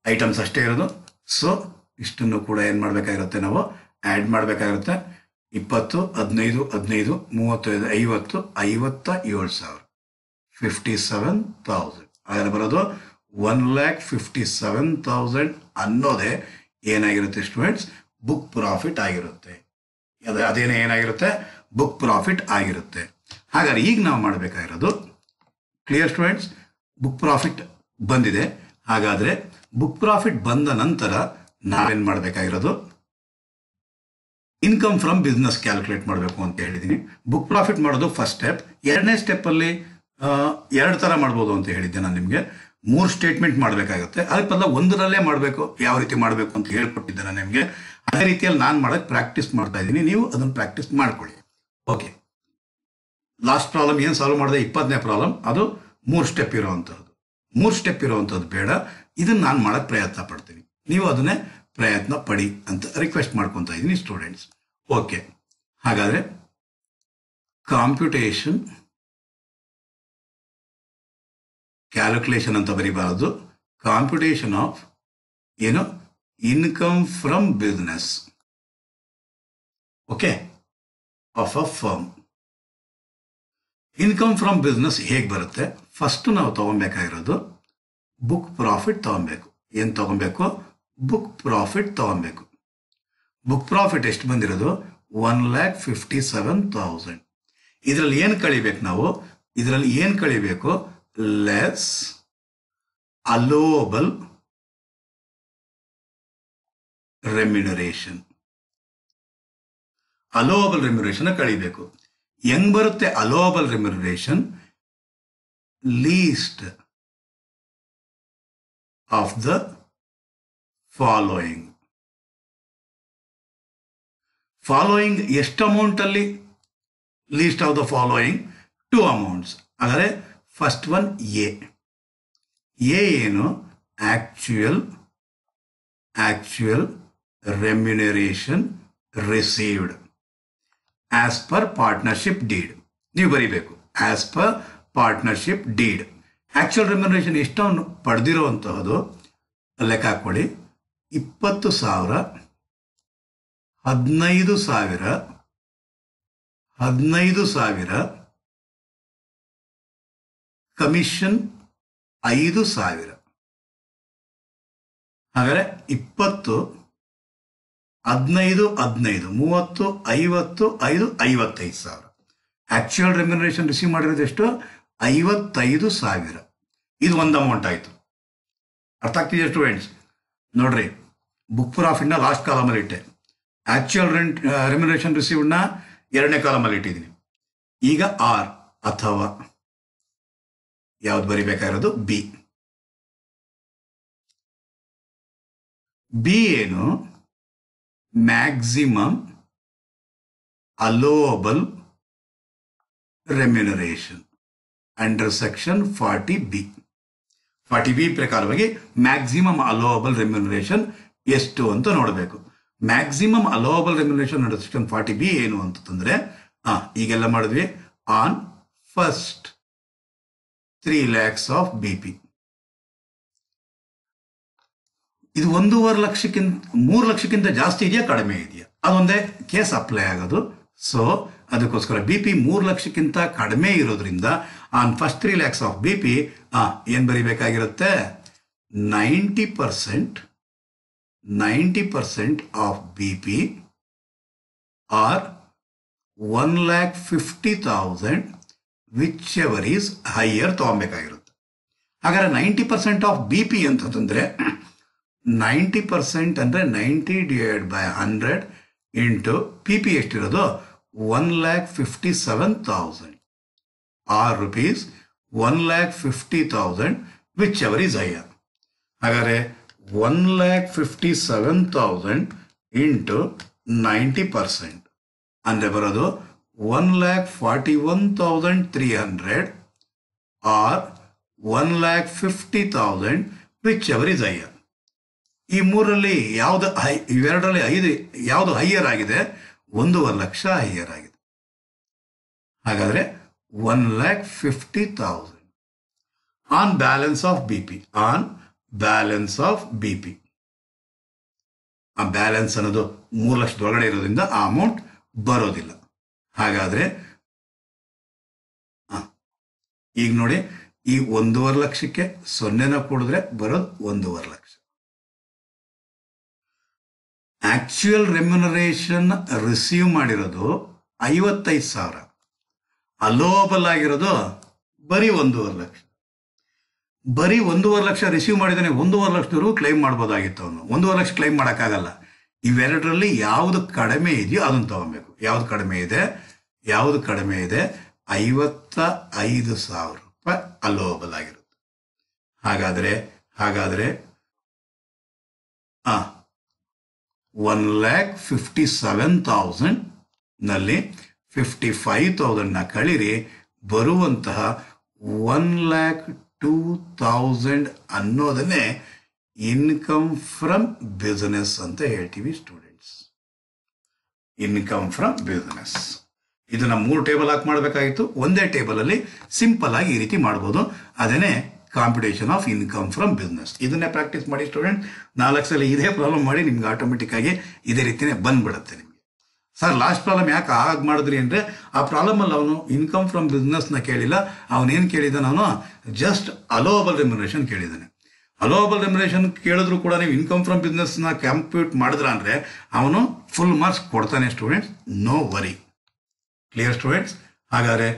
ಐಟಮ್ಸ್ ಅಷ್ಟೇ ಇರೋದು. ಸೊ ಇಷ್ಟನ್ನು ಕೂಡ ಏನು ಮಾಡಬೇಕಾಗಿರುತ್ತೆ ನಾವು? ಆ್ಯಡ್ ಮಾಡಬೇಕಾಗಿರುತ್ತೆ. ಇಪ್ಪತ್ತು, ಹದಿನೈದು ಹದಿನೈದು ಮೂವತ್ತೈದು ಐವತ್ತು, ಐವತ್ತ ಏಳು ಸಾವಿರ. ಫಿಫ್ಟಿ ಸೆವೆನ್ ತೌಸಂಡ್ ಹಾಗಾದ್ರೆ ಬರೋದು one lakh fifty seven thousand ಅನ್ನೋದೇ ಏನಾಗಿರುತ್ತೆ ಸ್ಟೂಡೆಂಟ್ಸ್ ಬುಕ್ ಪ್ರಾಫಿಟ್ ಆಗಿರುತ್ತೆ. ಅದೇ ಅದೇನೇ ಏನಾಗಿರುತ್ತೆ? ಬುಕ್ ಪ್ರಾಫಿಟ್ ಆಗಿರುತ್ತೆ. ಹಾಗಾದ್ರೆ ಈಗ ನಾವು ಮಾಡಬೇಕಾಗಿರೋದು ಕ್ಲಿಯರ್ ಸ್ಟೂಡೆಂಟ್ಸ್ ಬುಕ್ ಪ್ರಾಫಿಟ್ ಬಂದಿದೆ. ಹಾಗಾದ್ರೆ ಬುಕ್ ಪ್ರಾಫಿಟ್ ಬಂದ ನಂತರ ನಾವೇನ್ ಮಾಡಬೇಕಾಗಿರೋದು? ಇನ್ಕಮ್ ಫ್ರಮ್ ಬಿಸ್ನೆಸ್ ಕ್ಯಾಲ್ಕುಲೇಟ್ ಮಾಡಬೇಕು ಅಂತ ಹೇಳಿದ್ದೀನಿ ಬುಕ್ ಪ್ರಾಫಿಟ್ ಮಾಡೋದು ಫಸ್ಟ್ ಸ್ಟೆಪ್ ಎರಡನೇ ಸ್ಟೆಪ್ಪಲ್ಲಿ ಎರಡು ಥರ ಮಾಡ್ಬೋದು ಅಂತ ಹೇಳಿದ್ದೆ ನಾನು ನಿಮಗೆ. ಮೂರು ಸ್ಟೇಟ್ಮೆಂಟ್ ಮಾಡಬೇಕಾಗುತ್ತೆ. ಅದಕ್ಕೆ ಬದಲ ಒಂದರಲ್ಲೇ ಮಾಡಬೇಕು, ಯಾವ ರೀತಿ ಮಾಡಬೇಕು ಅಂತ ಹೇಳ್ಕೊಟ್ಟಿದ್ದೆ ನಾನು ನಿಮಗೆ. ಅದೇ ರೀತಿಯಲ್ಲಿ ನಾನು ಮಾಡೋಕ್ಕೆ ಪ್ರಾಕ್ಟೀಸ್ ಮಾಡ್ತಾ ಇದ್ದೀನಿ. ನೀವು ಅದನ್ನು ಪ್ರಾಕ್ಟೀಸ್ ಮಾಡ್ಕೊಳ್ಳಿ. ಓಕೆ ಲಾಸ್ಟ್ ಪ್ರಾಬ್ಲಮ್ ಏನು ಸಾಲ್ವ್ ಮಾಡಿದೆ? ಇಪ್ಪತ್ತನೇ ಪ್ರಾಬ್ಲಮ್ ಅದು ಮೂರು ಸ್ಟೆಪ್ ಇರೋವಂಥದ್ದು ಮೂರು ಸ್ಟೆಪ್ ಇರೋವಂಥದ್ದು ಬೇಡ. ಇದನ್ನು ನಾನು ಮಾಡೋಕ್ಕೆ ಪ್ರಯತ್ನ ಪಡ್ತೀನಿ. ನೀವು ಅದನ್ನೇ ಪ್ರಯತ್ನ ಪಡಿ ಅಂತ ರಿಕ್ವೆಸ್ಟ್ ಮಾಡ್ಕೊತಾ ಇದ್ದೀನಿ ಸ್ಟೂಡೆಂಟ್ಸ್ ಓಕೆ ಹಾಗಾದರೆ ಕಾಂಪ್ಯೂಟೇಷನ್ ಕ್ಯಾಲ್ಕುಲೇಷನ್ ಅಂತ ಬರಿಬಾರದು. ಕಾಂಪ್ಯೂಟೇಷನ್ ಆಫ್ ಏನು? Income from business okay of a firm income from business ಹೇಗೆ ಬರುತ್ತೆ? ಫಸ್ಟ್ ನಾವು ತಗೊಬೇಕಾಗಿರೋದು ಬುಕ್ ಪ್ರಾಫಿಟ್ ತಗೊಬೇಕು. ಏನು ತಗೊಬೇಕು? ಬುಕ್ ಪ್ರಾಫಿಟ್ ತಗೊಬೇಕು. ಬುಕ್ ಪ್ರಾಫಿಟ್ ಎಷ್ಟು ಬಂದಿರೋದು? One lakh fifty seven thousand ಇದರಲ್ಲಿ ಏನು ಕಳಿಬೇಕು ನಾವು? ಇದರಲ್ಲಿ ಏನು ಕಳಿಬೇಕು? Less allowable remuneration allowable remuneration ಕಳಿಬೇಕು. ಹೆಂಗ್ ಬರುತ್ತೆ allowable remuneration least of the following following ಎಷ್ಟು ಅಮೌಂಟ್ ಅಲ್ಲಿ? Least of the following two amounts ಹಾಗಾದ್ರೆ ಫಸ್ಟ್ ಒನ್ ಎ ಎ ಏನು? Actual actual remuneration received as per partnership deed ನೀವು ಬರೀಬೇಕು. As per partnership deed actual remuneration ಎಷ್ಟನ್ನು ಪಡೆದಿರುವಂತಹದ್ದು? ಲೆಕ್ಕ ಹಾಕೊಳ್ಳಿ ಇಪ್ಪತ್ತು ಸಾವಿರ, ಹದಿನೈದು ಸಾವಿರ ಹದಿನೈದು ಸಾವಿರ, ಕಮಿಷನ್ ಐದು ಸಾವಿರ. ಹಾಗಾದರೆ ಇಪ್ಪತ್ತು, ಹದಿನೈದು ಹದಿನೈದು, ಮೂವತ್ತು, ಐವತ್ತು, ಐದು, ಐವತ್ತೈದು ಸಾವಿರ. ಆ್ಯಕ್ಚುಯಲ್ ರೆಮ್ಯುನರೇಷನ್ ರಿಸೀವ್ ಮಾಡಿರೋದು ಎಷ್ಟು? ಐವತ್ತೈದು ಸಾವಿರ. ಇದು ಒಂದು ಅಮೌಂಟ್ ಆಯಿತು. ಅರ್ಥ ಆಗ್ತಿದೆ ಸ್ಟೂಡೆಂಟ್ಸ್ ನೋಡ್ರಿ ಬುಕ್ ಪ್ರಾಫಿಟ್ನ ಲಾಸ್ಟ್ ಕಾಲಮಲ್ಲಿ ಇಟ್ಟೆ ಆಕ್ಚುಯಲ್ ರೆಂಟ್ ರೆಮ್ಯುನರೇಷನ್ ರಿಸೀವ್ನ ಎರಡನೇ ಕಾಲಮಲ್ಲಿ ಇಟ್ಟಿದ್ದೀನಿ ಈಗ ಆರ್ ಅಥವಾ ಯಾವ್ದು ಬರಿಬೇಕಾಗಿರೋದು ಬಿ ಬಿ ಏನು maximum allowable remuneration under section forty B forty B ಪ್ರಕಾರವಾಗಿ ಮ್ಯಾಕ್ಸಿಮಮ್ ಅಲೋಬಲ್ ರೆಮ್ಯುನರೇಷನ್ ಎಷ್ಟು ಅಂತ ನೋಡಬೇಕು. Maximum allowable remuneration under section forty B ಏನು ಅಂತಂದ್ರೆ ಆ, ಈಗೆಲ್ಲ ಮಾಡಿದ್ವಿ. On first three lakhs of B P ಇದು ಒಂದೂವರೆ ಲಕ್ಷಕ್ಕಿಂತ, ಮೂರು ಲಕ್ಷಕ್ಕಿಂತ ಜಾಸ್ತಿ ಇದೆಯಾ, ಕಡಿಮೆ ಇದೆಯಾ? ಅದೊಂದೇ ಕೇಸ್ ಅಪ್ಲೈ ಆಗೋದು. ಸೊ ಅದಕ್ಕೋಸ್ಕರ ಬಿ ಪಿ ಮೂರು ಲಕ್ಷಕ್ಕಿಂತ ಕಡಿಮೆ ಇರೋದ್ರಿಂದ on first three lakhs of B P ಏನು ಬರಿಬೇಕಾಗಿರುತ್ತೆ? Ninety percent ninety percent of B P or one lakh fifty thousand whichever is higher ತಗೊಬೇಕಾಗಿರುತ್ತೆ ಹಾಗಾದ್ರೆ ninety percent of B P ಅಂತಂದ್ರೆ ನೈಂಟಿ ಪರ್ಸೆಂಟ್ ಅಂದರೆ ninety divide by hundred into P P ಎಷ್ಟಿರೋದು one lakh fifty seven thousand or rupees one lakh fifty thousand whichever is higher ಹಾಗಾದರೆ one lakh fifty seven thousand into ninety percent ಅಂದರೆ ಬರೋದು one lakh forty one thousand three hundred or one lakh fifty thousand whichever is higher ಈ ಮೂರರಲ್ಲಿ ಯಾವುದು ಹೈ, ಇವೆರಡರಲ್ಲಿ ಐದು, ಯಾವುದು ಹೈಯರ್ ಆಗಿದೆ? ಒಂದೂವರೆ ಲಕ್ಷ ಹೈಯರ್ ಆಗಿದೆ. ಹಾಗಾದರೆ one lakh fifty thousand on balance of B P on balance of B P ಆ ಬ್ಯಾಲೆನ್ಸ್ ಅನ್ನೋದು ಮೂರು ಲಕ್ಷದ ಒಳಗಡೆ ಇರೋದ್ರಿಂದ ಆ ಅಮೌಂಟ್ ಬರೋದಿಲ್ಲ. ಹಾಗಾದ್ರೆ ಈಗ ನೋಡಿ, ಈ ಒಂದೂವರೆ ಲಕ್ಷಕ್ಕೆ ಸೊನ್ನೆನ ಕೂಡಿದ್ರೆ ಬರೋದು ಒಂದೂವರೆ ಲಕ್ಷ. ಆಕ್ಚುಯಲ್ ರೆಮ್ಯುನರೇಷನ್ ರಿಸೀವ್ ಮಾಡಿರೋದು ಐವತ್ತೈದು ಸಾವಿರ. ಅಲೋಬಲ್ ಆಗಿರೋದು ಬರೀ ಒಂದೂವರೆ ಲಕ್ಷ. ಬರೀ ಒಂದೂವರೆ ಲಕ್ಷ ರಿಸೀವ್ ಮಾಡಿದಾನೆ ಒಂದೂವರೆ ಲಕ್ಷದವರೆಗೂ ಕ್ಲೈಮ್ ಮಾಡ್ಬೋದಾಗಿತ್ತು ಅವನು. ಒಂದೂವರೆ ಲಕ್ಷ ಕ್ಲೈಮ್ ಮಾಡೋಕ್ಕಾಗಲ್ಲ. ಇವೆರಡರಲ್ಲಿ ಯಾವುದು ಕಡಿಮೆ ಇದೆಯೋ ಅದನ್ನು ತಗೊಬೇಕು. ಯಾವುದು ಕಡಿಮೆ ಇದೆ? ಯಾವುದು ಕಡಿಮೆ ಇದೆ? ಐವತ್ತ ಐದು ಸಾವಿರ ರೂಪಾಯಿ ಅಲೋಬಲ್ ಆಗಿರುತ್ತೆ ಹಾಗಾದರೆ ಹಾಗಾದರೆ, ಆ ಒನ್ ಲ್ಯಾಕ್ ಫಿಫ್ಟಿ ಸೆವೆನ್ ತೌಸಂಡ್ನಲ್ಲಿ ಫಿಫ್ಟಿ ಫೈವ್ ತೌಸಂಡ್ನ ಕಳಿರಿ, ಬರುವಂತಹ ಒನ್ ಲ್ಯಾಕ್ ಟೂ ತೌಸಂಡ್ ಅನ್ನೋದನ್ನೇ ಇನ್ಕಮ್ ಫ್ರಮ್ ಬಿಸ್ನೆಸ್ ಅಂತ ಹೇಳ್ತೀವಿ ಸ್ಟೂಡೆಂಟ್ಸ್ ಇನ್ಕಮ್ ಫ್ರಮ್ ಬಿಸ್ನೆಸ್ ಇದನ್ನ ಮೂರು ಟೇಬಲ್ ಹಾಕಿ ಮಾಡಬೇಕಾಗಿತ್ತು. ಒಂದೇ ಟೇಬಲಲ್ಲಿ ಸಿಂಪಲ್ ಆಗಿ ಈ ರೀತಿ ಮಾಡ್ಬೋದು. ಅದನ್ನೇ computation of income from business ಇದನ್ನೇ ಪ್ರಾಕ್ಟೀಸ್ ಮಾಡಿ ಸ್ಟೂಡೆಂಟ್ ನಾಲ್ಕು ಸಲ ಇದೇ ಪ್ರಾಬ್ಲಮ್ ಮಾಡಿ ನಿಮ್ಗೆ ಆಟೋಮೆಟಿಕ್ ಆಗಿ ಇದೇ ರೀತಿನೇ ಬಂದ್ಬಿಡುತ್ತೆ ಸರ್ ಲಾಸ್ಟ್ ಪ್ರಾಬ್ಲಮ್ ಯಾಕೆ ಹಾಗೆ ಮಾಡಿದ್ರಿ ಅಂದರೆ ಆ ಪ್ರಾಬ್ಲಮಲ್ಲಿ ಅವನು ಇನ್ಕಮ್ ಫ್ರಮ್ ಬಿಸ್ನೆಸ್ನ ಕೇಳಿಲ್ಲ. ಅವನೇನು ಕೇಳಿದ? ನಾನು ಜಸ್ಟ್ ಅಲೋಬಲ್ ರೆಮ್ಯುರೇಷನ್ ಕೇಳಿದ್ದಾನೆ. ಅಲೋಬಲ್ ರೆಮ್ಯುರೇಷನ್ ಕೇಳಿದ್ರು ಕೂಡ ನೀವು ಇನ್ಕಮ್ ಫ್ರಮ್ ಬಿಸ್ನೆಸ್ನ ಕಂಪ್ಯೂಟ್ ಮಾಡಿದ್ರ ಅಂದರೆ ಅವನು ಫುಲ್ ಮಾರ್ಕ್ಸ್ ಕೊಡ್ತಾನೆ students no worry clear students ಹಾಗಾದರೆ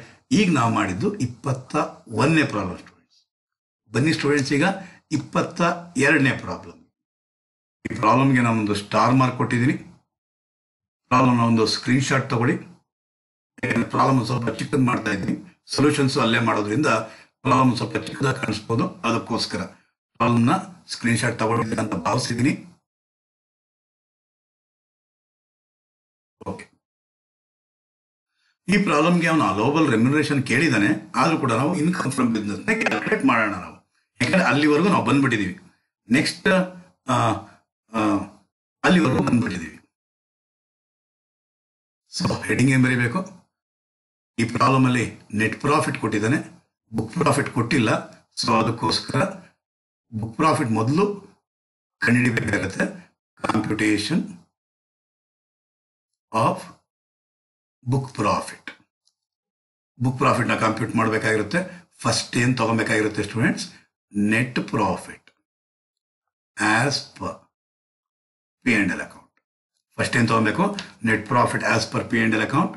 ಈಗ ನಾವು ಮಾಡಿದ್ದು ಇಪ್ಪತ್ತ ಒಂದನೇ ಪ್ರಾಬ್ಲಮ್ ಸ್ಟೂಡೆಂಟ್ಸ್ ಬನ್ನಿ ಸ್ಟೂಡೆಂಟ್ಸ್ ಈಗ ಇಪ್ಪತ್ತ ಎರಡನೇ ಪ್ರಾಬ್ಲಮ್ ಈ ಪ್ರಾಬ್ಲಮ್ಗೆ ನಾನೊಂದು ಸ್ಟಾರ್ ಮಾರ್ಕ್ ಕೊಟ್ಟಿದ್ದೀನಿ. ಪ್ರಾಬ್ಲಮ್ನ ಒಂದು ಸ್ಕ್ರೀನ್ ಶಾಟ್ ತಗೊಳ್ಳಿ ಪ್ರಾಬ್ಲಮ್ ಸ್ವಲ್ಪ ಚಿಕ್ಕದ ಮಾಡ್ತಾ ಇದ್ದೀನಿ. ಸೊಲ್ಯೂಷನ್ಸ್ ಅಲ್ಲೇ ಮಾಡೋದ್ರಿಂದ ಪ್ರಾಬ್ಲಮ್ ಸ್ವಲ್ಪ ಚಿಕ್ಕದಾಗಿ ಕಾಣಿಸ್ಬೋದು. ಅದಕ್ಕೋಸ್ಕರ ಪ್ರಾಬ್ಲಮ್ನ ಸ್ಕ್ರೀನ್ ಶಾಟ್ ತಗೊಳ್ಳಿ ಅಂತ ಭಾವಿಸಿದ್ದೀನಿ ಓಕೆ ಈ ಪ್ರಾಬ್ಲಮ್ಗೆ ಅವನು ಅಲೋಬಲ್ ರೆಮ್ಯುನರೇಷನ್ ಕೇಳಿದಾನೆ. ಆದ್ರೂ ಕೂಡ ನಾವು ಇನ್ಕಮ್ ಫ್ರಮ್ ಬಿಸ್ನೆಸ್ ಕ್ಯಾಲ್ಕುಲೇಟ್ ಮಾಡೋಣ ನಾವು. ಯಾಕಂದ್ರೆ ಅಲ್ಲಿವರೆಗೂ ನಾವು ಬಂದ್ಬಿಟ್ಟಿದೀವಿ. ನೆಕ್ಸ್ಟ್ ಅಲ್ಲಿವರೆಗೂ ಬಂದ್ಬಿಟ್ಟಿದೀವಿ. ಸೊ ಹೆಡಿಂಗ್ ಏನ್ ಬರೀಬೇಕು? ಈ ಪ್ರಾಬ್ಲಮ್ ಅಲ್ಲಿ ನೆಟ್ ಪ್ರಾಫಿಟ್ ಕೊಟ್ಟಿದ್ದಾನೆ. ಬುಕ್ ಪ್ರಾಫಿಟ್ ಕೊಟ್ಟಿಲ್ಲ. ಸೊ ಅದಕ್ಕೋಸ್ಕರ ಬುಕ್ ಪ್ರಾಫಿಟ್ ಮೊದಲು ಕಂಡುಹಿಡಿಬೇಕಾಗತ್ತೆ. Computation of book profit book ಪ್ರಾಫಿಟ್ನ compute ಮಾಡಬೇಕಾಗಿರುತ್ತೆ. ಫಸ್ಟ್ ಏನು ತಗೊಬೇಕಾಗಿರುತ್ತೆ students net profit as per P and L account first ಏನು ತಗೊಬೇಕು? Net profit as per P and L account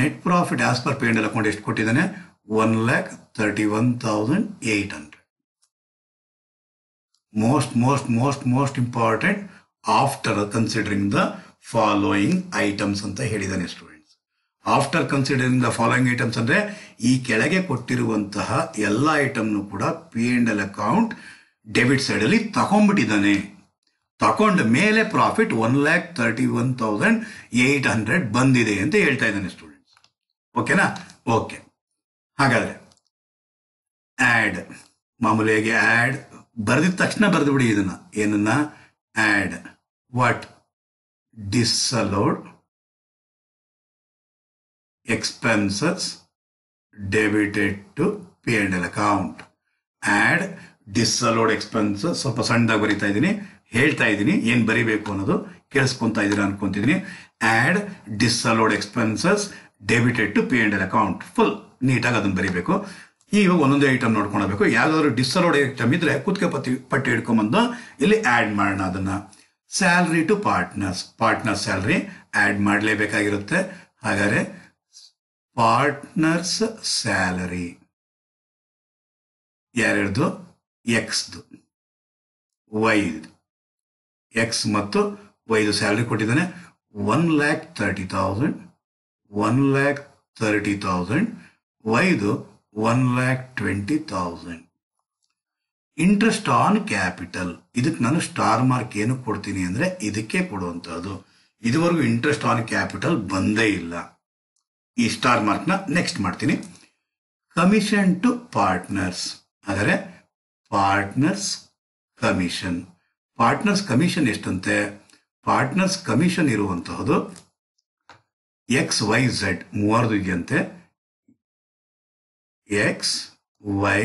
net profit as per P and L account ಎಷ್ಟು ಕೊಟ್ಟಿದ್ದಾನೆ? One lakh thirty one thousand eight hundred most most most most important after considering the following items ಅಂತ ಹೇಳಿದ್ದಾನೆ students after considering the following items ಅಂದ್ರೆ ಈ ಕೆಳಗೆ ಕೊಟ್ಟಿರುವಂತಹ ಎಲ್ಲ ಐಟಮ್ನು ಕೂಡ P and L account debit side ಅಲ್ಲಿ ತಗೊಂಡ್ಬಿಟ್ಟಿದ್ದಾನೆ. ತಕೊಂಡ ಮೇಲೆ profit one lakh thirty one thousand eight hundred ಬಂದಿದೆ ಅಂತ ಹೇಳ್ತಾ ಇದ್ದಾನೆ ಸ್ಟೂಡೆಂಟ್ಸ್. ಓಕೆನಾ? ಓಕೆ. ಹಾಗಾದ್ರೆ ಆಡ್, ಮಾಮೂಲಿಯಾಗಿ ಆಡ್, ಬರೆದಿದ ತಕ್ಷಣ ಬರೆದು ಬಿಡಿ ಇದನ್ನ. ಏನನ್ನ? Add. What? Disallowed expenses debited to P and L account. Add, disallowed expenses, ಸ್ವಲ್ಪ ಸಣ್ಣದಾಗಿ ಬರಿತಾ ಇದ್ದೀನಿ. ಹೇಳ್ತಾ ಇದ್ದೀನಿ, ಏನು ಬರಿಬೇಕು ಅನ್ನೋದು ಕೇಳಿಸ್ಕೊಂತಾ ಇದ್ದೀರಾ ಅನ್ಕೊಂತಿದ್ದೀನಿ. Add disallowed expenses debited to P and L account full ನೀಟಾಗಿ ಅದನ್ನು ಬರಿಬೇಕು. ಈಗ ಒಂದೊಂದೇ ಐಟಮ್ ನೋಡ್ಕೊಳ್ಬೇಕು. ಯಾವುದಾದ್ರು ಡಿಸ್ಅಲೋಡ್ ಐಟಮ್ ಇದ್ರೆ ಕುತ್ಕೆ ಪತ್ತಿ ಪಟ್ಟಿ ಹಿಡ್ಕೊಂಬಂದು ಇಲ್ಲಿ ಆ್ಯಡ್ ಮಾಡೋಣ ಅದನ್ನು. Salary to partners partner salary add ಮಾಡಲೇಬೇಕಾಗಿರುತ್ತೆ. ಹಾಗಾದರೆ ಪಾರ್ಟ್ನರ್ಸ್ ಸ್ಯಾಲರಿ ಯಾರ್ಯಾರ್ದು? ಎಕ್ಸ್ದು ವೈದು ಎಕ್ಸ್ ಮತ್ತು ವೈದು ಸ್ಯಾಲ್ರಿ ಕೊಟ್ಟಿದ್ದಾನೆ. One lakh thirty thousand one lakh thirty thousand ವೈದು one lakh twenty thousand interest on capital ಇದಕ್ಕೆ ನಾನು ಸ್ಟಾರ್ ಮಾರ್ಕ್ ಏನು ಕೊಡ್ತೀನಿ ಅಂದ್ರೆ ಇದಕ್ಕೆ ಕೊಡುವಂಥದ್ದು ಇದುವರೆಗೂ ಇಂಟ್ರೆಸ್ಟ್ ಆನ್ ಕ್ಯಾಪಿಟಲ್ ಬಂದೇ ಇಲ್ಲ. ಈ ಸ್ಟಾರ್ ಮಾರ್ಕ್ನ ನೆಕ್ಸ್ಟ್ ಮಾಡ್ತೀನಿ. ಕಮಿಷನ್ ಟು ಪಾರ್ಟ್ನರ್ಸ್ ಆದರೆ ಪಾರ್ಟ್ನರ್ಸ್ ಕಮಿಷನ್ ಪಾರ್ಟ್ನರ್ಸ್ ಕಮಿಷನ್ ಎಷ್ಟಂತೆ? ಪಾರ್ಟ್ನರ್ಸ್ ಕಮಿಷನ್ ಇರುವಂತಹದ್ದು ಎಕ್ಸ್ ವೈ ಝೆಡ್ ಮೂವರದು ಇದೆಯಂತೆ. ಎಕ್ಸ್ ವೈ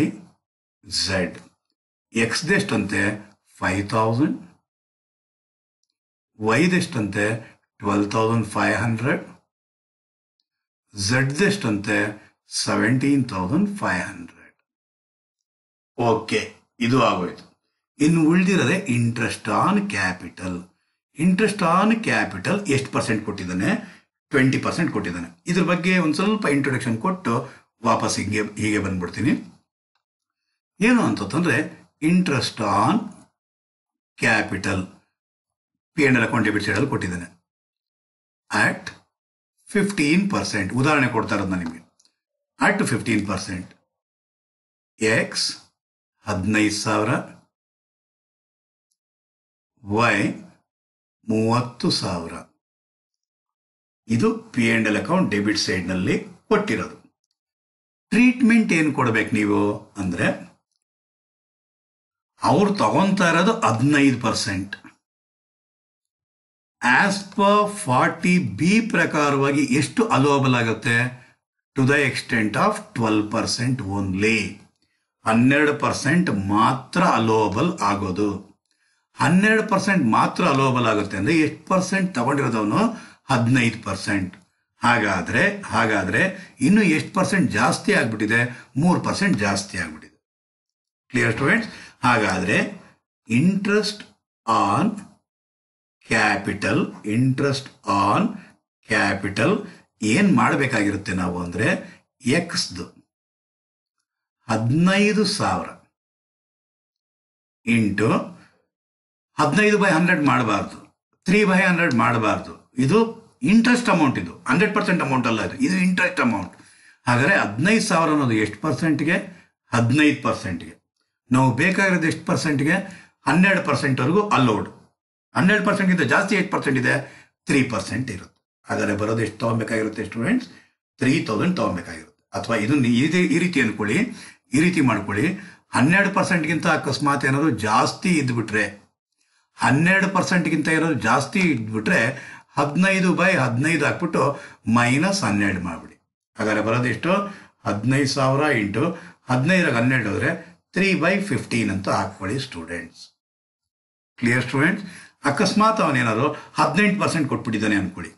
ಝೆಡ್ ಎಕ್ಸ್ದೆಷ್ಟಂತೆ ಫೈವ್ ತೌಸಂಡ್ ವೈದೆಷ್ಟಂತೆ twelve thousand five hundred ಝೆಡ್ದೆಷ್ಟಂತೆ seventeen thousand five hundred okay ಇದು ಆಗೋಯ್ತು. ಇನ್ನು ಉಳಿದಿರದೆ interest on capital interest on capital ಎಷ್ಟು ಪರ್ಸೆಂಟ್ ಕೊಟ್ಟಿದ್ದಾನೆ? ಟ್ವೆಂಟಿ ಪರ್ಸೆಂಟ್ ಕೊಟ್ಟಿದ್ದಾನೆ. ಇದ್ರ ಬಗ್ಗೆ ಒಂದು ಸ್ವಲ್ಪ ಇಂಟ್ರೊಡಕ್ಷನ್ ಕೊಟ್ಟು ವಾಪಸ್ ಹಿಂಗೆ, ಹೀಗೆ ಬಂದ್ಬಿಡ್ತೀನಿ. ಏನು ಅಂತಂದ್ರೆ interest on capital P and L account debit ಸೈಡಲ್ಲಿ ಕೊಟ್ಟಿದ್ದಾನೆ. ಅಟ್ ಫಿಫ್ಟೀನ್ ಪರ್ಸೆಂಟ್ ಉದಾಹರಣೆ ಕೊಡ್ತಾ ಇರೋದು ನಿಮಗೆ. ಅಟ್ ಫಿಫ್ಟೀನ್ ಪರ್ಸೆಂಟ್ ಎಕ್ಸ್ ಹದಿನೈದು ಸಾವಿರ. ವೈ ಮೂವತ್ತು ಸಾವಿರ. ಇದು P and L account debit ಸೈಡ್ನಲ್ಲಿ ಕೊಟ್ಟಿರೋದು. ಟ್ರೀಟ್ಮೆಂಟ್ ಏನು ಕೊಡ್ಬೇಕು ನೀವು ಅಂದ್ರೆ ಅವ್ರು ತಗೊಂತಾ ಇರೋದು ಹದಿನೈದು percent as per forty B ಪ್ರಕಾರವಾಗಿ ಎಷ್ಟು ಅಲೋಬಲ್ ಆಗುತ್ತೆ? To the extent of twelve percent only ಹನ್ನೆರಡು ಪರ್ಸೆಂಟ್ ಮಾತ್ರ ಅಲೋಬಲ್ ಆಗೋದು. ಹನ್ನೆರಡು ಪರ್ಸೆಂಟ್ ಮಾತ್ರ ಅಲೋಬಲ್ ಆಗುತ್ತೆ ಅಂದ್ರೆ ಎಷ್ಟು ಪರ್ಸೆಂಟ್ ತಗೊಂಡಿರೋದವನು ಹದಿನೈದು ಪರ್ಸೆಂಟ್ ಹಾಗಾದ್ರೆ ಹಾಗಾದ್ರೆ ಇನ್ನು ಎಷ್ಟು ಪರ್ಸೆಂಟ್ ಜಾಸ್ತಿ ಆಗಿಬಿಟ್ಟಿದೆ, ಮೂರು ಪರ್ಸೆಂಟ್ ಜಾಸ್ತಿ ಆಗಿಬಿಟ್ಟಿದೆ. ಕ್ಲಿಯರ್ ಸ್ಟೂಡೆಂಟ್ಸ್ ಹಾಗಾದ್ರೆ interest on capital interest on capital ಏನು ಮಾಡಬೇಕಾಗಿರುತ್ತೆ ನಾವು ಅಂದ್ರೆ ಎಕ್ಸ್ದು ಹದಿನೈದು ಸಾವಿರ ಇಂಟು ಹದಿನೈದು ಬೈ ಹಂಡ್ರೆಡ್ ಮಾಡಬಾರ್ದು. ತ್ರೀ ಬೈ ಹಂಡ್ರೆಡ್ ಮಾಡಬಾರ್ದು. ಇದು ಇಂಟ್ರೆಸ್ಟ್ ಅಮೌಂಟ್ ಇದು. ಹಂಡ್ರೆಡ್ ಪರ್ಸೆಂಟ್ ಅಮೌಂಟ್ ಅಲ್ಲ ಇದು. ಇದು ಇಂಟ್ರೆಸ್ಟ್ ಅಮೌಂಟ್ ಹಾಗಾದರೆ ಹದಿನೈದು ಸಾವಿರ ಅನ್ನೋದು ಎಷ್ಟು ಪರ್ಸೆಂಟ್ಗೆ ಹದಿನೈದು ಪರ್ಸೆಂಟ್ಗೆ ನಾವು ಬೇಕಾಗಿರೋದು ಎಷ್ಟು ಪರ್ಸೆಂಟ್ಗೆ ಹನ್ನೆರಡು ಪರ್ಸೆಂಟ್ವರೆಗೂ ಅಲೋಡ್ ಹನ್ನೆರಡು ಪರ್ಸೆಂಟ್ಗಿಂತ ಜಾಸ್ತಿ ಎಷ್ಟು ಪರ್ಸೆಂಟ್ ಇದೆ? ತ್ರೀ ಪರ್ಸೆಂಟ್ ಇರುತ್ತೆ. ಹಾಗಾದರೆ ಬರೋದು ಎಷ್ಟು ತೊಗೊಬೇಕಾಗಿರುತ್ತೆ ಸ್ಟೂಡೆಂಟ್ಸ್ ತ್ರೀ ತೌಸಂಡ್ ತೊಗೊಬೇಕಾಗಿರುತ್ತೆ ಅಥವಾ ಇದನ್ನ ಇದೇ ಈ ರೀತಿ ಅಂದ್ಕೊಳ್ಳಿ ಈ ರೀತಿ ಮಾಡ್ಕೊಳ್ಳಿ. ಹನ್ನೆರಡು ಪರ್ಸೆಂಟ್ಗಿಂತ ಅಕಸ್ಮಾತ್ ಏನಾದರೂ ಜಾಸ್ತಿ ಇದ್ಬಿಟ್ರೆ ಹನ್ನೆರಡು ಪರ್ಸೆಂಟ್ಗಿಂತ ಇರೋದು ಜಾಸ್ತಿ ಇಟ್ಬಿಟ್ರೆ ಹದಿನೈದು ಬೈ ಹದಿನೈದು ಹಾಕ್ಬಿಟ್ಟು ಮೈನಸ್ ಹನ್ನೆರಡು ಮಾಡಿಬಿಡಿ. ಹಾಗಾದ್ರೆ ಬರೋದು ಎಷ್ಟು? ಹದಿನೈದು ಸಾವಿರ ಇಂಟು ಹದಿನೈದರಾಗ ಹನ್ನೆರಡು ಹೋದರೆ ತ್ರೀ ಬೈ ಫಿಫ್ಟೀನ್ ಅಂತ ಹಾಕ್ಕೊಳ್ಳಿ ಸ್ಟೂಡೆಂಟ್ಸ್ ಕ್ಲಿಯರ್ ಸ್ಟೂಡೆಂಟ್ಸ್ ಅಕಸ್ಮಾತ್ ಅವನೇನಾದ್ರು ಹದಿನೆಂಟು ಪರ್ಸೆಂಟ್ ಕೊಟ್ಬಿಟ್ಟಿದ್ದಾನೆ ಅಂದ್ಕೊಳ್ಳಿ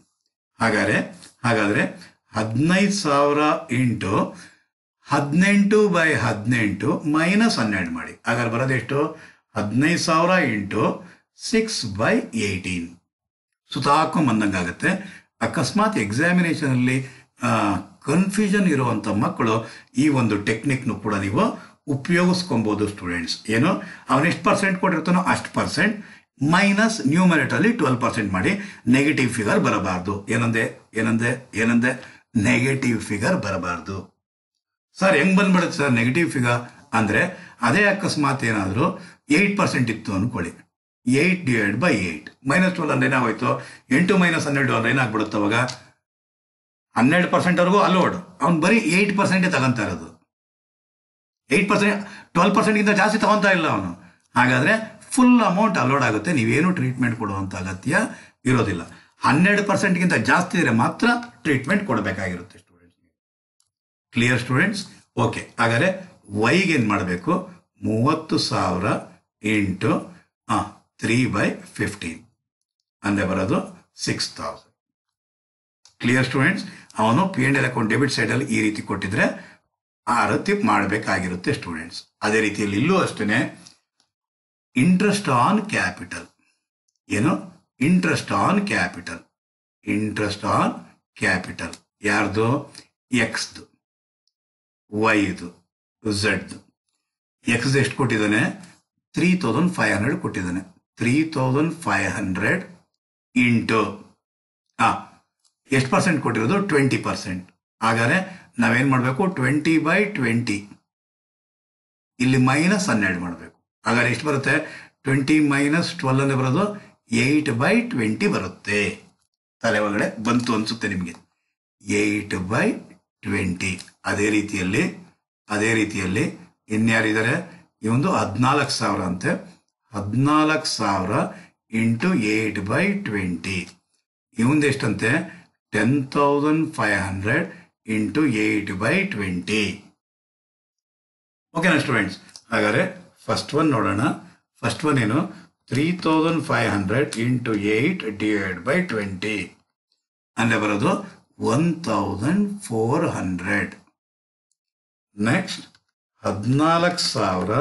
ಹಾಗಾದರೆ ಹಾಗಾದರೆ ಹದಿನೈದು ಸಾವಿರ ಇಂಟು ಹದಿನೆಂಟು ಬೈ ಹದಿನೆಂಟು ಮೈನಸ್ ಹನ್ನೆರಡು ಮಾಡಿ. ಹಾಗಾದ್ರೆ ಬರೋದೆಷ್ಟು ಹದಿನೈದು ಸಾವಿರ ಇಂಟು ಸಿಕ್ಸ್ ಬೈ ಏಯ್ಟೀನ್ ಸುತಾಕು ಅಕಸ್ಮಾತ್ ಎಕ್ಸಾಮಿನೇಷನಲ್ಲಿ ಕನ್ಫ್ಯೂಷನ್ ಇರುವಂಥ ಮಕ್ಕಳು ಈ ಒಂದು ಟೆಕ್ನಿಕ್ನು ಕೂಡ ನೀವು ಉಪಯೋಗಿಸ್ಕೊಬೋದು ಸ್ಟೂಡೆಂಟ್ಸ್ ಏನು? ಅವನು ಪರ್ಸೆಂಟ್ ಕೊಟ್ಟಿರ್ತಾನೋ ಅಷ್ಟು ಪರ್ಸೆಂಟ್ ಮೈನಸ್ ನ್ಯೂಮರೇಟಲ್ಲಿ ಟ್ವೆಲ್ ಪರ್ಸೆಂಟ್ ಮಾಡಿ ನೆಗೆಟಿವ್ ಫಿಗರ್ ಬರಬಾರ್ದು. ಏನಂದೆ? ಏನಂದೆ? ಏನಂದೆ? ನೆಗೆಟಿವ್ ಫಿಗರ್ ಬರಬಾರ್ದು. ಸರ್ ಹೆಂಗ್ ಬಂದ್ಬಿಡುತ್ತೆ ಸರ್ ನೆಗೆಟಿವ್ ಫಿಗರ್ ಅಂದರೆ, ಅದೇ ಅಕಸ್ಮಾತ್ ಏನಾದರೂ ಏಯ್ಟ್ ಪರ್ಸೆಂಟ್ ಇತ್ತು ಅನ್ಕೊಳ್ಳಿ. Eight divide by eight minus twelve ಅಂದ್ರೆ ಏನಾಗೋಯ್ತು? ಎಂಟು ಮೈನಸ್ ಹನ್ನೆರಡು ಅಂದ್ರೆ ಏನಾಗ್ಬಿಡುತ್ತೆ ಅವಾಗ? ಹನ್ನೆರಡು ಪರ್ಸೆಂಟ್ವರೆಗೂ ಅಲೋಡ್ ಅವ್ನು ಬರೀ ಏಯ್ಟ್ ಪರ್ಸೆಂಟೇ ತಗೊಂತಾ ಇರೋದು. ಏಯ್ಟ್ ಪರ್ಸೆಂಟ್ ಟ್ವೆಲ್ ಪರ್ಸೆಂಟ್ಗಿಂತ ಜಾಸ್ತಿ ತಗೊಂತಾ ಇಲ್ಲ ಅವನು. ಹಾಗಾದ್ರೆ ಫುಲ್ ಅಮೌಂಟ್ ಅಲೋಡ್ ಆಗುತ್ತೆ. ನೀವೇನು ಟ್ರೀಟ್ಮೆಂಟ್ ಕೊಡುವಂತ ಅಗತ್ಯ ಇರೋದಿಲ್ಲ. ಹನ್ನೆರಡು ಪರ್ಸೆಂಟ್ಗಿಂತ ಜಾಸ್ತಿ ಇದ್ರೆ ಮಾತ್ರ ಟ್ರೀಟ್ಮೆಂಟ್ ಕೊಡಬೇಕಾಗಿರುತ್ತೆ ಸ್ಟೂಡೆಂಟ್ಸ್ ಕ್ಲಿಯರ್ ಸ್ಟೂಡೆಂಟ್ಸ್ ಓಕೆ ಹಾಗಾದ್ರೆ ವೈಗೆ ಏನು ಮಾಡಬೇಕು? ಮೂವತ್ತು ಸಾವಿರ ಇಂಟು ತ್ರೀ ಬೈ ಫಿಫ್ಟೀನ್ ಅಂದರೆ ಬರೋದು ಸಿಕ್ಸ್ ತೌಸಂಡ್ ಕ್ಲಿಯರ್ ಸ್ಟೂಡೆಂಟ್ಸ್ ಅವನು P and L account debit ಸೈಡಲ್ಲಿ ಈ ರೀತಿ ಕೊಟ್ಟಿದ್ರೆ ಆ ರೀತಿ ಮಾಡಬೇಕಾಗಿರುತ್ತೆ ಸ್ಟೂಡೆಂಟ್ಸ್ ಅದೇ ರೀತಿಯಲ್ಲಿ ಇಲ್ಲೂ ಅಷ್ಟೇ ಇಂಟ್ರೆಸ್ಟ್ ಆನ್ ಕ್ಯಾಪಿಟಲ್ ಏನು? Interest on capital interest on capital ಯಾರ್ದು? ಎಕ್ಸ್ದು ವೈದು ಝಡ್ದು ಎಕ್ಸ್ ಎಷ್ಟು ಕೊಟ್ಟಿದ್ದಾನೆ? ತ್ರೀ ತೌಸಂಡ್ ಫೈವ್ ಹಂಡ್ರೆಡ್ ಕೊಟ್ಟಿದ್ದಾನೆ. Three thousand five hundred into ಆ, ಎಷ್ಟು ಪರ್ಸೆಂಟ್ ಕೊಟ್ಟಿರೋದು? ಟ್ವೆಂಟಿ ಪರ್ಸೆಂಟ್ ಹಾಗಾದ್ರೆ ನಾವೇನು ಮಾಡಬೇಕು? ಟ್ವೆಂಟಿ ಬೈ ಟ್ವೆಂಟಿ ಇಲ್ಲಿ ಮೈನಸ್ ಹನ್ನೆರಡು ಮಾಡಬೇಕು. ಹಾಗಾದ್ರೆ ಎಷ್ಟು ಬರುತ್ತೆ? ಟ್ವೆಂಟಿ ಮೈನಸ್ ಟ್ವೆಲ್ ಅಂದರೆ ಬರೋದು ಏಯ್ಟ್ ಬೈ ಟ್ವೆಂಟಿ ಬರುತ್ತೆ. ತಲೆ ಒಳಗಡೆ ಬಂತು ಅನಿಸುತ್ತೆ ನಿಮಗೆ. ಏಯ್ಟ್ ಬೈ ಟ್ವೆಂಟಿ ಅದೇ ರೀತಿಯಲ್ಲಿ ಅದೇ ರೀತಿಯಲ್ಲಿ ಇನ್ಯಾರಿದ್ದಾರೆ? ಇವೊಂದು ಹದಿನಾಲ್ಕು ಸಾವಿರ ಅಂತೆ. ಹದಿನಾಲ್ಕು ಸಾವಿರ ಇಂಟು ಏಯ್ಟ್ ಬೈ ಟ್ವೆಂಟಿ. ಇವಂದು ಎಷ್ಟಂತೆ? Ten thousand five hundred into eight by twenty. ಓಕೆನಾ ಸ್ಟೂಡೆಂಟ್ಸ್ ಹಾಗಾದ್ರೆ ಫಸ್ಟ್ ಒನ್ ನೋಡೋಣ. ಫಸ್ಟ್ ಒನ್ ಏನು? Three thousand five hundred into eight divide by twenty ಅಂದರೆ ಬರೋದು one thousand four hundred next ಹದಿನಾಲ್ಕು ಸಾವಿರ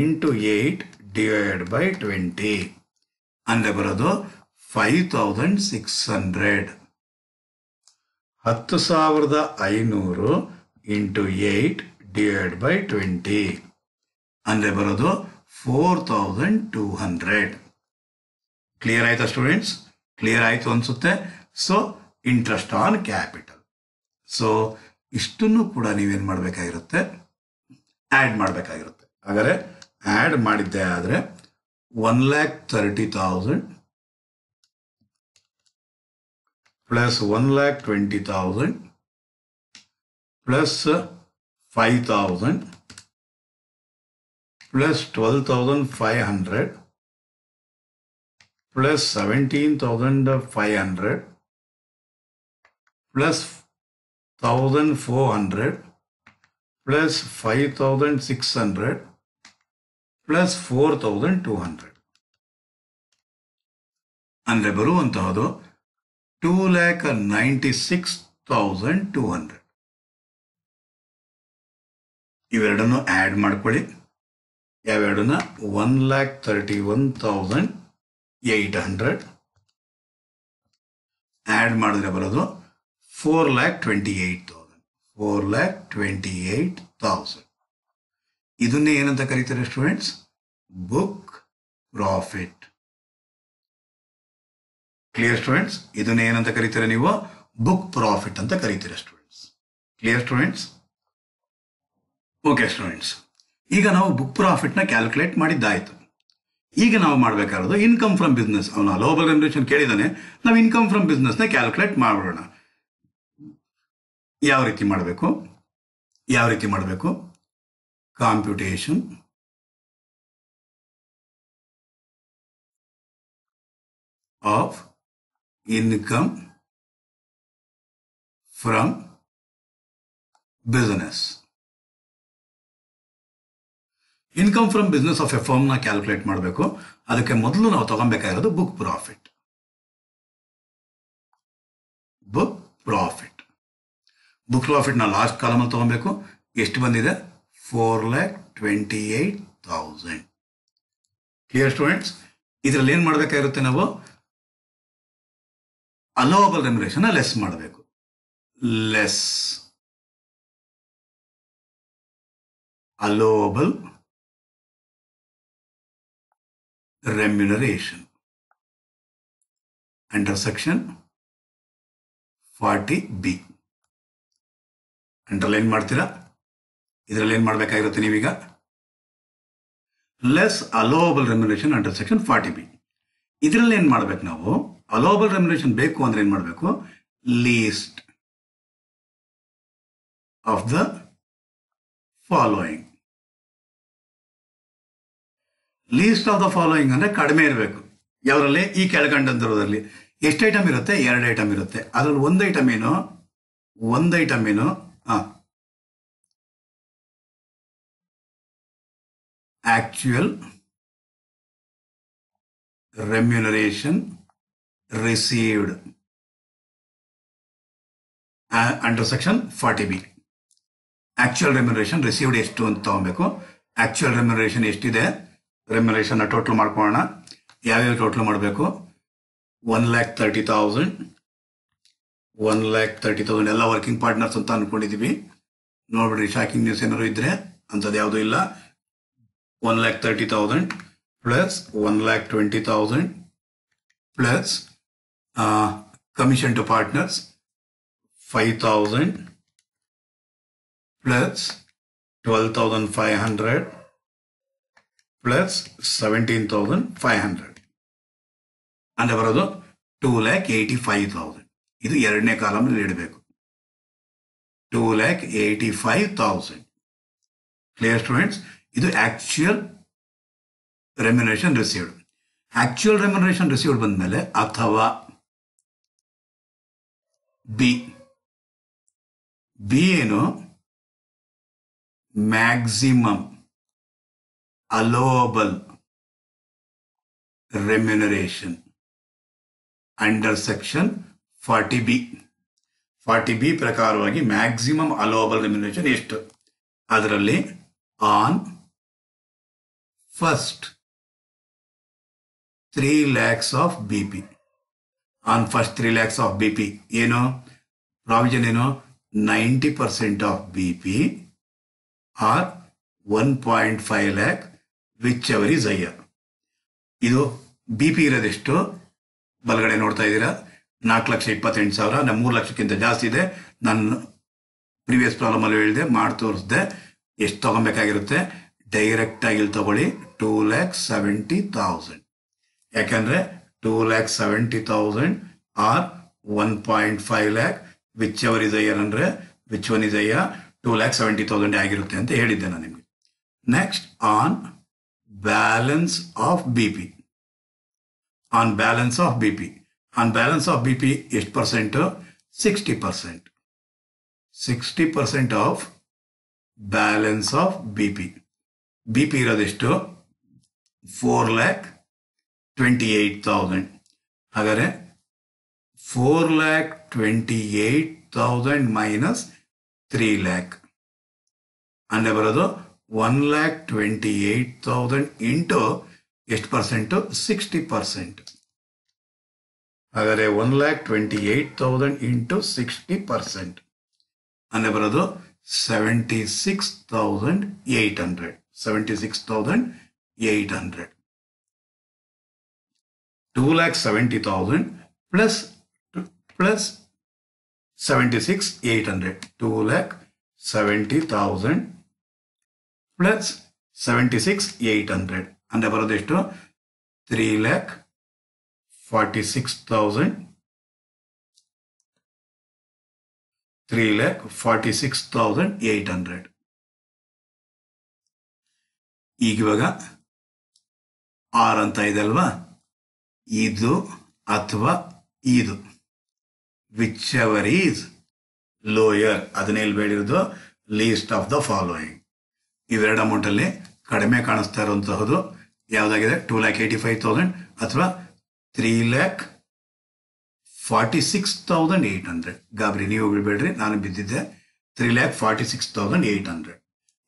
into eight divide by twenty ಅಂದರೆ ಬರೋದು ಫೈವ್ ತೌಸಂಡ್ ಸಿಕ್ಸ್ ಹಂಡ್ರೆಡ್ ಹತ್ತು ಸಾವಿರದ ಐನೂರು into eight divide by twenty ಅಂದರೆ ಬರೋದು four thousand two hundred clear ಆಯ್ತಾ ಸ್ಟೂಡೆಂಟ್ಸ್ ಕ್ಲಿಯರ್ ಆಯಿತು ಅನಿಸುತ್ತೆ? So interest on capital so ಇಷ್ಟನ್ನು ಕೂಡ ನೀವೇನು ಮಾಡಬೇಕಾಗಿರುತ್ತೆ? ಆ್ಯಡ್ ಮಾಡಬೇಕಾಗಿರುತ್ತೆ. ಹಾಗಾದರೆ ಆ್ಯಡ್ ಮಾಡಿದ್ದೆ ಆದರೆ one lakh thirty thousand plus one lakh twenty thousand plus five thousand plus twelve thousand five hundred plus seventeen thousand five hundred plus thousand four hundred plus five thousand six hundred plus four thousand two hundred. ಅಂದರೆ ಬರುವಂತಹದು two lakh ninety six thousand two hundred. ಇವೆರಡನ್ನು ಆ್ಯಡ್ ಮಾಡ್ಕೊಳ್ಳಿ. ಯಾವೆರಡನ್ನ one lakh thirty one thousand eight hundred. Add ಮಾಡಿದ್ರೆ ಬರೋದು four lakh twenty eight thousand. Four lakh twenty eight thousand. ಇದನ್ನೇ ಏನಂತ ಕರೀತಾರೆ students? Book profit clear students? ಇದನ್ನ ಏನಂತ ಕರೀತಾರೆ ನೀವು? ಬುಕ್ ಪ್ರಾಫಿಟ್ ಅಂತ ಕರೀತೀರ students. Clear students? Okay students. ಈಗ ನಾವು ಬುಕ್ ಪ್ರಾಫಿಟ್ನ ಕ್ಯಾಲ್ಕುಲೇಟ್ ಮಾಡಿದ್ದಾಯ್ತು. ಈಗ ನಾವು ಮಾಡಬೇಕಾಗಿರೋದು ಇನ್ಕಮ್ ಫ್ರಮ್ ಬಿಸ್ನೆಸ್ ಅವನು ಲೋಬಲ್ ರೆಮ್ಯುಲೇಷನ್ ಕೇಳಿದಾನೆ. ನಾವು ಇನ್ಕಮ್ ಫ್ರಮ್ ಬಿಸ್ನೆಸ್ನ ಕ್ಯಾಲ್ಕುಲೇಟ್ ಮಾಡೋಣ ಯಾವ ರೀತಿ ಮಾಡಬೇಕು? ಯಾವ ರೀತಿ ಮಾಡಬೇಕು? Computation of income from business income from business of a ಫರ್ಮ್ನ calculate ಮಾಡಬೇಕು. ಅದಕ್ಕೆ ಮೊದಲು ನಾವು ತಗೊಬೇಕಾಗಿರೋದು book profit book profit book ಪ್ರಾಫಿಟ್ನ last ಕಾಲಮಲ್ಲಿ ತಗೊಬೇಕು. ಎಷ್ಟು ಬಂದಿದೆ? Four lakh twenty eight thousand clear students ಇದರಲ್ಲಿ ಏನು ಮಾಡಬೇಕಾಗಿರುತ್ತೆ ನಾವು? ಅಲೋವಬಲ್ ರೆಮ್ಯುರೇಷನ್ ಲೆಸ್ ಮಾಡಬೇಕು. Less allowable remuneration under section forty B underline ಮಾಡ್ತೀರಾ? ಇದರಲ್ಲಿ ಏನು ಮಾಡಬೇಕಾಗಿರುತ್ತೆ ನೀವೀಗ? Less allowable remuneration under section forty B ಇದರಲ್ಲಿ ಏನು ಮಾಡ್ಬೇಕು ನಾವು? ಅಲೋಬಲ್ ರೆಮ್ಯುನೇಷನ್ ಬೇಕು ಅಂದ್ರೆ ಏನು ಮಾಡಬೇಕು? Least of the following least of the following ಅಂದ್ರೆ ಕಡಿಮೆ ಇರಬೇಕು. ಯಾವರಲ್ಲಿ ಈ ಕೆಳಗಂಡಂದಿರೋದ್ರಲ್ಲಿ ಎಷ್ಟು ಐಟಮ್ ಇರುತ್ತೆ? ಎರಡು ಐಟಮ್ ಇರುತ್ತೆ. ಅದರಲ್ಲಿ ಒಂದು ಐಟಮ್ ಏನು? ಒಂದು ಐಟಮ್ ಏನು? ಹಾ. Actual remuneration received under section forty B actual remuneration received ಎಷ್ಟು ಅಂತ ತಗೊಬೇಕು. ಆಕ್ಚುಯಲ್ ರೆಮ್ಯುನರೇಷನ್ ಎಷ್ಟಿದೆ? ರೆಮ್ಯುನರೇಷನ್ ಟೋಟಲ್ ಮಾಡ್ಕೊಳ್ಳೋಣ. ಯಾವ್ಯಾವ ಟೋಟಲ್ ಮಾಡಬೇಕು? One lakh thirty thousand one lakh thirty thousand ಎಲ್ಲ ವರ್ಕಿಂಗ್ ಪಾರ್ಟ್ನರ್ಸ್ ಅಂತ ಅನ್ಕೊಂಡಿದೀವಿ. ನೋಡ್ಬಿಡ್ರಿ ಶಾಕಿಂಗ್ ನ್ಯೂಸ್ ಏನಾದ್ರು ಇದ್ರೆ ಅಂಥದ್ದು ಯಾವುದೂ ಇಲ್ಲ. one lakh thirty thousand plus one lakh twenty thousand plus commission to partners five thousand plus twelve thousand five hundred plus seventeen thousand five hundred ಅಂದ್ರೆ ಬರೋದು two lakh eighty five thousand ಇದು ಎರಡನೇ ಕಾಲಮಲ್ಲಿ ಇಡಬೇಕು two lakh eighty five thousand clear students ಇದು actual remuneration received actual remuneration received ಬಂದ್ಮೇಲೆ ಅಥವಾ ಬಿ ಬಿ ಏನು maximum allowable remuneration under section forty B forty B ಪ್ರಕಾರವಾಗಿ ಮ್ಯಾಕ್ಸಿಮಮ್ ಅಲೋಬಲ್ ರೆಮ್ಯುನರೇಷನ್ ಎಷ್ಟು? ಅದರಲ್ಲಿ on first three lakhs of BP. On on first lakhs of of you know, ಏನು you know, ninety percent of BP or or lakh, whichever is higher. ಇದು ಬಿ ಪಿ ಇರೋದೆಷ್ಟು ಬಲಗಡೆ ನೋಡ್ತಾ ಇದ್ದೀರಾ ನಾಲ್ಕು ಲಕ್ಷ ಇಪ್ಪತ್ತೆಂಟು ಸಾವಿರ ನಮ್ಮ ಮೂರು ಲಕ್ಷಕ್ಕಿಂತ ಜಾಸ್ತಿ ಇದೆ ನಾನು ಪ್ರಿವಿಯಸ್ ಪ್ರಾಬ್ಲಮ್ ಅಲ್ಲಿ ಹೇಳಿದೆ ಮಾಡಿ ತೋರಿಸ್ದೆ ಎಷ್ಟು ತಗೊಬೇಕಾಗಿರುತ್ತೆ ಡೈರೆಕ್ಟ್ ಆಗಿ ಇಲ್ಲಿ ತಗೊಳ್ಳಿ ಟೂ ಲ್ಯಾಕ್ ಸೆವೆಂಟಿ ತೌಸಂಡ್ ಯಾಕಂದ್ರೆ two lakh seventy thousand or one point five lakh whichever is higher ಅಂದ್ರೆ which one is higher two lakh seventy thousand ಆಗಿರುತ್ತೆ ಅಂತ ಹೇಳಿದ್ದೆ ನಾನು ನಿಮಗೆ. Next on balance of B P on balance of B P on balance of B P ಎಷ್ಟು percent sixty percent sixty percent of balance of B P B P ಇರೋದೆಷ್ಟು four lakh twenty eight thousand ಹಾಗಾದ್ರೆ four lakh twenty eight thousand minus three lakh ಅಂದ್ರೆ ಬರೋದು one lakh twenty eight thousand into ಎಷ್ಟು ಪರ್ಸೆಂಟು ಸಿಕ್ಸ್ಟಿ ಪರ್ಸೆಂಟ್ ಹಾಗಾದ್ರೆ one lakh twenty eight thousand into sixty percent ಅಂದ್ರೆ ಬರೋದು seventy six thousand eight hundred 76,800. 2,70,000 plus, plus 76,800. 2,70,000 plus 76,800. And the this to 3 lakh 46,000 3 lakh 46,800. ಈಗ ಇವಾಗ ಆರ್ ಅಂತ ಇದೆ ಅಲ್ವಾ? ಇದು ಅಥವಾ ಇದು. ವಿಚ್ ಎವರ್ ಈಸ್ ಲೋಯರ್ ಅದನ್ನೇ ಇಲ್ಲಿ ಬೇಡಿರೋದು ಲೀಸ್ಟ್ ಆಫ್ ದ ಫಾಲೋಯಿಂಗ್ ಇವೆರಡು ಅಮೌಂಟಲ್ಲಿ ಕಡಿಮೆ ಕಾಣಿಸ್ತಾ ಇರುವಂತಹದ್ದು ಯಾವುದಾಗಿದೆ? Two lakh eighty five thousand ಅಥವಾ three lakh forty six thousand eight hundred ಗಾಬರಿ, ನೀವು ಬಿಡಬೇಡ್ರಿ ನಾನು ಬಿದ್ದಿದ್ದೆ three lakh forty six thousand eight hundred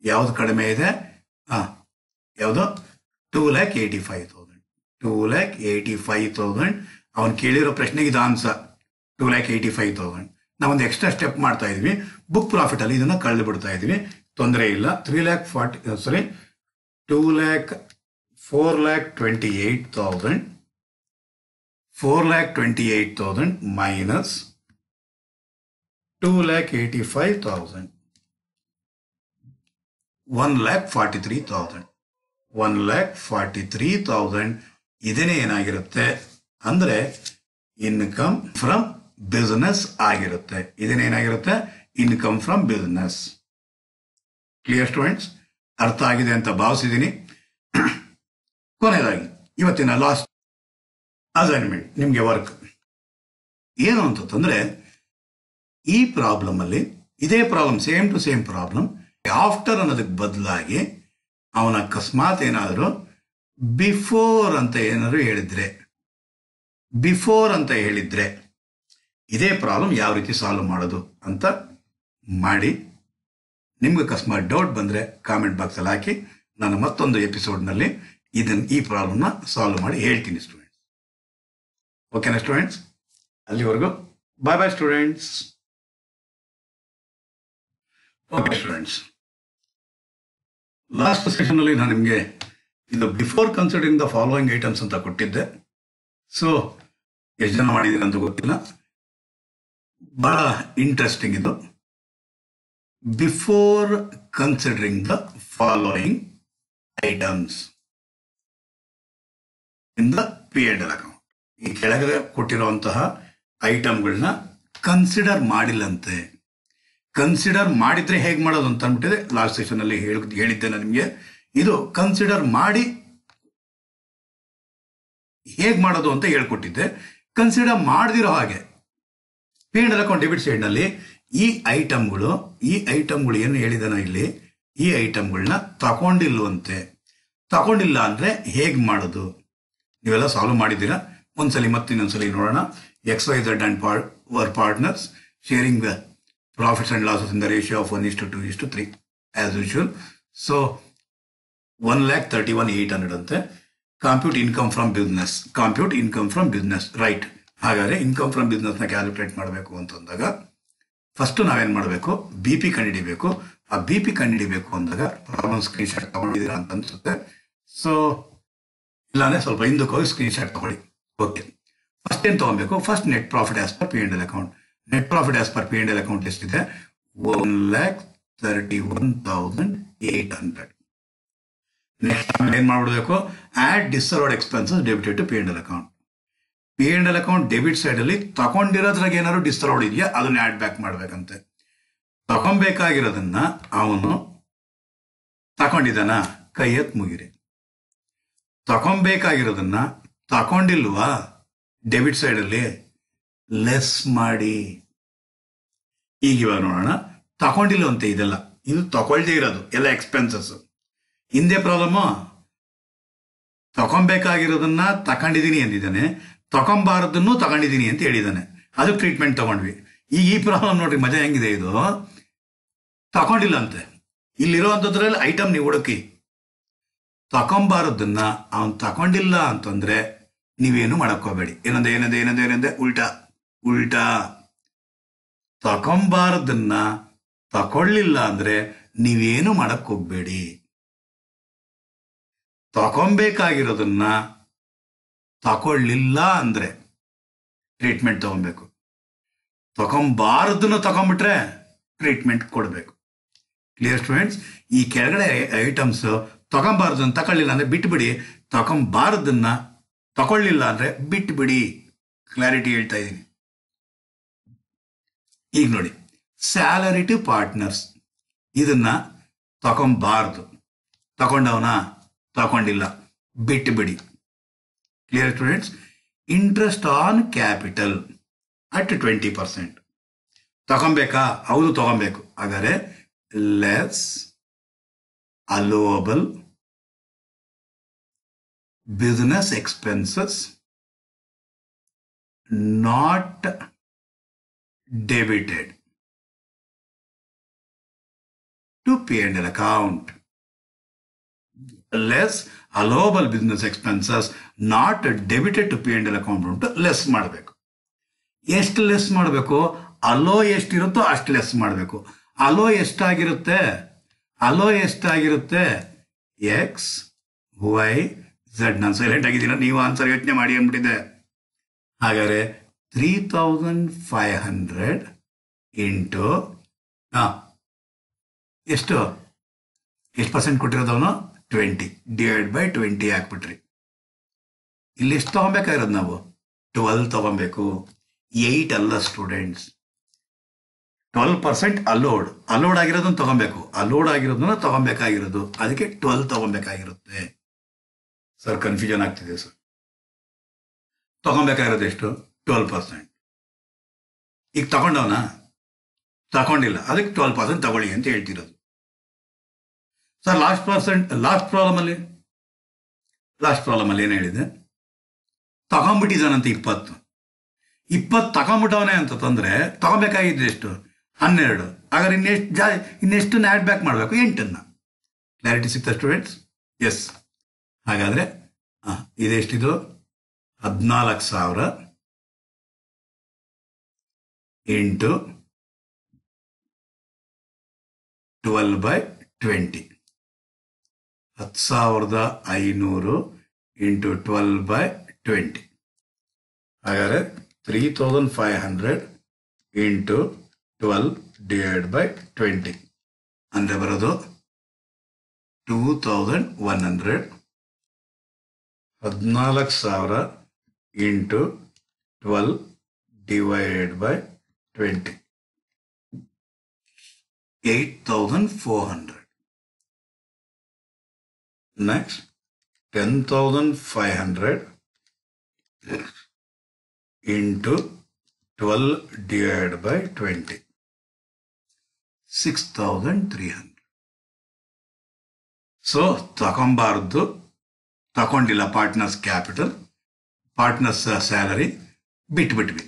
ಯಾವ್ದು ಕಡಿಮೆ ಇದೆ? ಹಾ ಯಾವುದು? Two lakh eighty five thousand two lakh eighty five thousand ಅವನು ಕೇಳಿರೋ ಪ್ರಶ್ನೆಗೆ ಇದು answer two lakh eighty five thousand ನಾವೊಂದು ಎಕ್ಸ್ಟ್ರಾ ಸ್ಟೆಪ್ ಮಾಡ್ತಾ ಇದ್ವಿ. ಬುಕ್ ಪ್ರಾಫಿಟ್ ಅಲ್ಲಿ ಇದನ್ನ ಕಳೆದು ಬಿಡ್ತಾ ಇದ್ವಿ. ತೊಂದರೆ ಇಲ್ಲ. Three lakh forty sorry two lakh four lakh twenty eight thousand four lakh twenty eight thousand minus two lakh eighty five thousand one lakh forty three thousand one lakh forty three thousand ಇದನ್ನೇ ಏನಾಗಿರುತ್ತೆ ಅಂದ್ರೆ ಇನ್ಕಮ್ ಫ್ರಮ್ ಬಿಸ್ನೆಸ್ ಆಗಿರುತ್ತೆ. ಇದನ್ನೇನಾಗಿರುತ್ತೆ income from business clear students ಅರ್ಥ ಆಗಿದೆ ಅಂತ ಭಾವಿಸಿದ್ದೀನಿ. ಕೊನೆಯದಾಗಿ, ಇವತ್ತಿನ ಲಾಸ್ಟ್ ಅಸೈನ್ಮೆಂಟ್ ನಿಮಗೆ ವರ್ಕ್ ಏನು ಅಂತಂದ್ರೆ, ಈ ಪ್ರಾಬ್ಲಮ್ ಅಲ್ಲಿ, ಇದೇ problem same to same problem after ಅನ್ನೋದಕ್ಕೆ ಬದಲಾಗಿ ಅವನ ಅಕಸ್ಮಾತ್ ಏನಾದರೂ ಬಿಫೋರ್ ಅಂತ ಏನಾದ್ರು ಹೇಳಿದ್ರೆ, ಬಿಫೋರ್ ಅಂತ ಹೇಳಿದ್ರೆ ಇದೇ ಪ್ರಾಬ್ಲಮ್ ಯಾವ ರೀತಿ ಸಾಲ್ವ್ ಮಾಡೋದು ಅಂತ ಮಾಡಿ ನಿಮ್ಗೆ ಅಕಸ್ಮಾತ್ ಡೌಟ್ ಬಂದರೆ ಕಾಮೆಂಟ್ ಬಾಕ್ಸಲ್ಲಿ ಹಾಕಿ ನಾನು ಮತ್ತೊಂದು ಎಪಿಸೋಡ್ನಲ್ಲಿ ಇದನ್ನು ಈ ಪ್ರಾಬ್ಲಮ್ನ ಸಾಲ್ವ್ ಮಾಡಿ ಹೇಳ್ತೀನಿ ಸ್ಟೂಡೆಂಟ್ಸ್. ಓಕೆನಾ ಸ್ಟೂಡೆಂಟ್ಸ್? ಅಲ್ಲಿವರೆಗೂ bye bye students. Okay students. Last ಸೆಷನಲ್ಲಿ ನಾನು ನಿಮಗೆ ಇದು before considering the following items ಅಂತ ಕೊಟ್ಟಿದ್ದೆ. ಸೊ ಎಷ್ಟು ಜನ ಮಾಡಿದ್ದೀರಿ ಅಂತ ಗೊತ್ತಿಲ್ಲ. ಬಹಳ ಇಂಟ್ರೆಸ್ಟಿಂಗ್ ಇದು. Before considering the following items in the P and account ಈ ಕೆಳಗಡೆ ಕೊಟ್ಟಿರುವಂತಹ ಐಟಮ್ಗಳನ್ನ ಕನ್ಸಿಡರ್ ಮಾಡಿಲ್ಲಂತೆ. ಕನ್ಸಿಡರ್ ಮಾಡಿದ್ರೆ ಹೇಗೆ ಮಾಡೋದು ಅಂತ ಅಂದ್ಬಿಟ್ಟಿದೆ. ಲಾಸ್ಟ್ ಸೆಷನ್ ಅಲ್ಲಿ ಹೇಳಿದ್ದೆ ನಾನು ನಿಮಗೆ. ಇದು ಕನ್ಸಿಡರ್ ಮಾಡಿ ಹೇಗೆ ಮಾಡೋದು ಅಂತ ಹೇಳ್ಕೊಟ್ಟಿದ್ದೆ. ಕನ್ಸಿಡರ್ ಮಾಡದಿರೋ ಹಾಗೆ. ಪಿ ಅಂಡ್ ಅಕೌಂಟ್ ಡೆಬಿಟ್ ಸೈಡ್ನಲ್ಲಿ ಈ ಐಟಮ್ಗಳು ಈ ಐಟಮ್ಗಳು ಏನು ಹೇಳಿದಾನ ಇಲ್ಲಿ, ಈ ಐಟಮ್ಗಳನ್ನ ತಗೊಂಡಿಲ್ವಂತೆ ತಗೊಂಡಿಲ್ಲ ಅಂದ್ರೆ ಹೇಗೆ ಮಾಡೋದು? ನೀವೆಲ್ಲ ಸಾಲ್ವ್ ಮಾಡಿದ್ದೀರಾ? ಒಂದ್ಸಲಿ ಮತ್ತೆ ಇನ್ನೊಂದ್ಸಲಿ ನೋಡೋಣ X Y Z and part were partners sharing the profits and losses in the ratio of one is to two is to three as usual so one lakh thirty one eight hundred ಅಂತೆ compute income from business compute income from business right ಹಾಗಾದ್ರೆ ಇನ್ಕಮ್ ಫ್ರಮ್ ಬಿಸ್ನೆಸ್ನ ಕ್ಯಾಲ್ಕುಲೇಟ್ ಮಾಡಬೇಕು ಅಂತಂದಾಗ ಫಸ್ಟ್ ನಾವೇನ್ ಮಾಡಬೇಕು? ಬಿ ಪಿ ಕಂಡುಹಿಡಿಬೇಕು ಆ ಬಿ ಪಿ ಕಂಡುಹಿಡಿಬೇಕು ಅಂದಾಗ ಪ್ರಾಬ್ಲಮ್ ಸ್ಕ್ರೀನ್ ಶಾಟ್ ತಗೊಂಡಿದ್ದೀರಾ ಅಂತ ಅನ್ಸುತ್ತೆ. ಸೊ ಇಲ್ಲಾಂದ್ರೆ ಸ್ವಲ್ಪ ಹಿಂದಕ್ಕೆ ಹೋಗಿ ಸ್ಕ್ರೀನ್ ಶಾಟ್ ತಗೊಳ್ಳಿ. ಓಕೆ ಫಸ್ಟ್ ಏನ್ ತಗೊಬೇಕು? First net profit as per P and L account net profit as per P and L account ಎಷ್ಟಿದೆ one lakh thirty one thousand eight hundred next ಏನ್ ಮಾಡ್ಬಿಡ್ಬೇಕು? Add disallowed expenses debit to P and L account P and L account debit side ಅಲ್ಲಿ ತಗೊಂಡಿರೋದ್ರಾಗ ಏನಾದ್ರು ಡಿಸ್ಅಲೋಡ್ ಇದೆಯಾ? ಅದನ್ನ ಆಡ್ ಬ್ಯಾಕ್ ಮಾಡ್ಬೇಕಂತೆ. ತಗೊಂಬೇಕಾಗಿರೋದನ್ನ ಅವನು ತಗೊಂಡಿದ್ದಾನ? ಕೈ ಎತ್ ಮುಗಿರಿ. ತಗೊಂಬೇಕಾಗಿರೋದನ್ನ ತಗೊಂಡಿಲ್ವಾ? ಡೆಬಿಟ್ ಸೈಡ್ ಅಲ್ಲಿ ಲೆಸ್ ಮಾಡಿ. ಈಗ ಇವಾಗ ನೋಡೋಣ. ತಗೊಂಡಿಲ್ಲ ಅಂತ ಇದೆಲ್ಲ. ಇದು ತಗೊಳ್ದೇ ಇರೋದು. ಎಲ್ಲ ಎಕ್ಸ್ಪೆನ್ಸಸ್ ಹಿಂದೆ ಪ್ರಾಬ್ಲಮ್ ತಗೊಬೇಕಾಗಿರೋದನ್ನ ತಗೊಂಡಿದ್ದೀನಿ ಅಂದಿದ್ದಾನೆ. ತಗೊಂಬಾರದನ್ನು ತಗೊಂಡಿದ್ದೀನಿ ಅಂತ ಹೇಳಿದ್ದಾನೆ. ಅದು ಟ್ರೀಟ್ಮೆಂಟ್ ತಗೊಂಡ್ವಿ. ಈಗ ಈ ಪ್ರಾಬ್ಲಮ್ ನೋಡ್ರಿ, ಮಜಾ ಹೆಂಗಿದೆ ಇದು? ತಗೊಂಡಿಲ್ಲ ಅಂತೆ. ಇಲ್ಲಿರುವಂಥದ್ರಲ್ಲಿ ಐಟಮ್ ನೀವು ಹುಡುಕಿ. ತಗೊಂಬಾರದನ್ನ ಅವನು ತಗೊಂಡಿಲ್ಲ ಅಂತಂದ್ರೆ ನೀವೇನು ಮಾಡಕ್ಕೋಬೇಡಿ ಏನಂದ, ಏನಂದೆ ಏನಂದ, ಏನಂದೆ? ಉಲ್ಟಾ. ಉಲ್ಟಾ. ತಗೊಂಬಾರದನ್ನ ತಕೊಳ್ಳಿಲ್ಲ ಅಂದ್ರೆ ನೀವೇನು ಮಾಡಕ್ ಹೋಗ್ಬೇಡಿ ತಕೊಂಬೇಕಾಗಿರೋದನ್ನ ತಕೊಳ್ಳಿಲ್ಲ ಅಂದ್ರೆ ಟ್ರೀಟ್ಮೆಂಟ್ ತಗೊಬೇಕು. ತಗೊಂಬಾರದನ್ನ ತಗೊಂಬಿಟ್ರೆ ಟ್ರೀಟ್ಮೆಂಟ್ ಕೊಡಬೇಕು. ಕ್ಲಿಯರ್ ಸ್ಟೂಡೆಂಟ್ಸ್ ಈ ಕೆಳಗಡೆ ಐಟಮ್ಸ್ ತಗೊಂಬಾರ್ದನ್ನ ತಗೊಳ್ಳಿಲ್ಲ ಅಂದ್ರೆ ಬಿಟ್ಬಿಡಿ. ತಗೊಂಬಾರದನ್ನ ತಗೊಳ್ಳಿಲ್ಲ ಅಂದ್ರೆ ಬಿಟ್ಬಿಡಿ. ಕ್ಲಾರಿಟಿ ಹೇಳ್ತಾ ಇದ್ದೀನಿ. ಈಗ ನೋಡಿ ಸ್ಯಾಲರಿ ಟು ಪಾರ್ಟ್ನರ್ಸ್ ಇದನ್ನ ತಗೊಂಬಾರ್ದು ತಗೊಂಡವನ ತಗೊಂಡಿಲ್ಲ ಬಿಟ್ಬಿಡಿ clear students interest on capital at twenty percent ತಗೊಬೇಕಾ ಹೌದು, ತಗೊಬೇಕು. ಹಾಗಾದ್ರೆ less allowable business expenses not debited to P account. Business expenses not debited to P and L account ಉಂಟು ಲೆಸ್ ಮಾಡಬೇಕು. ಎಷ್ಟು ಲೆಸ್ ಮಾಡಬೇಕು? ಅಲೋ ಎಷ್ಟಿರುತ್ತೋ ಅಷ್ಟು ಲೆಸ್ ಮಾಡಬೇಕು. ಅಲೋ ಎಷ್ಟಾಗಿರುತ್ತೆ? ಅಲೋ ಎಷ್ಟಾಗಿರುತ್ತೆ? ಎಕ್ಸ್ ವೈ ಝಡ್ ನಾನು ಸೈಲೆಂಟ್ ಆಗಿದ್ದೀನ ನೀವು ಆನ್ಸರ್ ಯೋಚನೆ ಮಾಡಿ ಅಂದ್ಬಿಟ್ಟಿದ್ದೆ. ಹಾಗಾದರೆ three thousand five hundred into ಹಾಂ ಎಷ್ಟು? ಎಷ್ಟು ಪರ್ಸೆಂಟ್ ಕೊಟ್ಟಿರೋದವನು ಟ್ವೆಂಟಿ ಡಿವೈಡ್ ಬೈ ಟ್ವೆಂಟಿ ಹಾಕ್ಬಿಟ್ರಿ. ಇಲ್ಲಿ ಎಷ್ಟು ತೊಗೊಬೇಕಾಗಿರೋದು ನಾವು? ಟ್ವೆಲ್ ತಗೊಬೇಕು. ಏಯ್ಟ್ ಅಲ್ಲ students twelve percent allowed allowed ಆಗಿರೋದನ್ನ ತೊಗೊಬೇಕು. ಅಲೋಡ್ ಆಗಿರೋದನ್ನ ತೊಗೊಬೇಕಾಗಿರೋದು. ಅದಕ್ಕೆ ಟ್ವೆಲ್ ತೊಗೊಬೇಕಾಗಿರುತ್ತೆ. ಸರ್ ಕನ್ಫ್ಯೂಷನ್ ಆಗ್ತಿದೆ ಸರ್ ತೊಗೊಬೇಕಾಗಿರೋದು ಎಷ್ಟು? ಟ್ವೆಲ್ ಪರ್ಸೆಂಟ್ ಈಗ ತಗೊಂಡವನ? ತಗೊಂಡಿಲ್ಲ. ಅದಕ್ಕೆ ಟ್ವೆಲ್ ಪರ್ಸೆಂಟ್ ತಗೊಳ್ಳಿ ಅಂತ ಹೇಳ್ತಿರೋದು. Sir last percent last problem ಅಲ್ಲಿ? ಲಾಸ್ಟ್ ಪ್ರಾಬ್ಲಮ್ ಅಲ್ಲಿ ಏನು ಹೇಳಿದೆ? ತಗೊಂಬಿಟ್ಟಿದ್ದಾನಂತ ಇಪ್ಪತ್ತು. ಇಪ್ಪತ್ತು ತಗೊಂಡ್ಬಿಟ್ಟವನೇ ಅಂತ ತಂದ್ರೆ ತಗೋಬೇಕಾಗಿದ್ದು ಎಷ್ಟು? ಹನ್ನೆರಡು. ಹಾಗಾದ್ರೆ ಇನ್ನೆಷ್ಟು ಜಾ ಇನ್ನೆಷ್ಟು ಆ್ಯಡ್ ಬ್ಯಾಕ್ ಮಾಡಬೇಕು? ಎಂಟನ್ನು. ಕ್ಲಾರಿಟಿ ಸಿಗ್ತಾ ಸ್ಟೂಡೆಂಟ್ಸ್ ಎಸ್ ಹಾಗಾದರೆ ಇದೆಷ್ಟಿದು? ಹದಿನಾಲ್ಕು ಸಾವಿರ. ಇಂಟು ಟ್ವೆಲ್ ಬೈ ಟ್ವೆಂಟಿ ಹತ್ತು ಸಾವಿರದ ಐನೂರು ಇಂಟು ಟ್ವೆಲ್ ಬೈ ಟ್ವೆಂಟಿ ಹಾಗಾದರೆ three thousand five hundred into twelve divide by twenty ಅಂದರೆ ಬರೋದು ಟೂ ತೌಸಂಡ್ ಒನ್ ಹಂಡ್ರೆಡ್ ಹದಿನಾಲ್ಕು ಸಾವಿರ into twelve divided by twenty eight thousand four hundred next ten thousand five hundred into twelve divide by twenty six thousand three hundred so ತಗೊಂಬಾರ್ದು ತಗೊಂಡಿಲ್ಲ partners capital partners salary ಬಿಟ್ಬಿಟ್ವಿ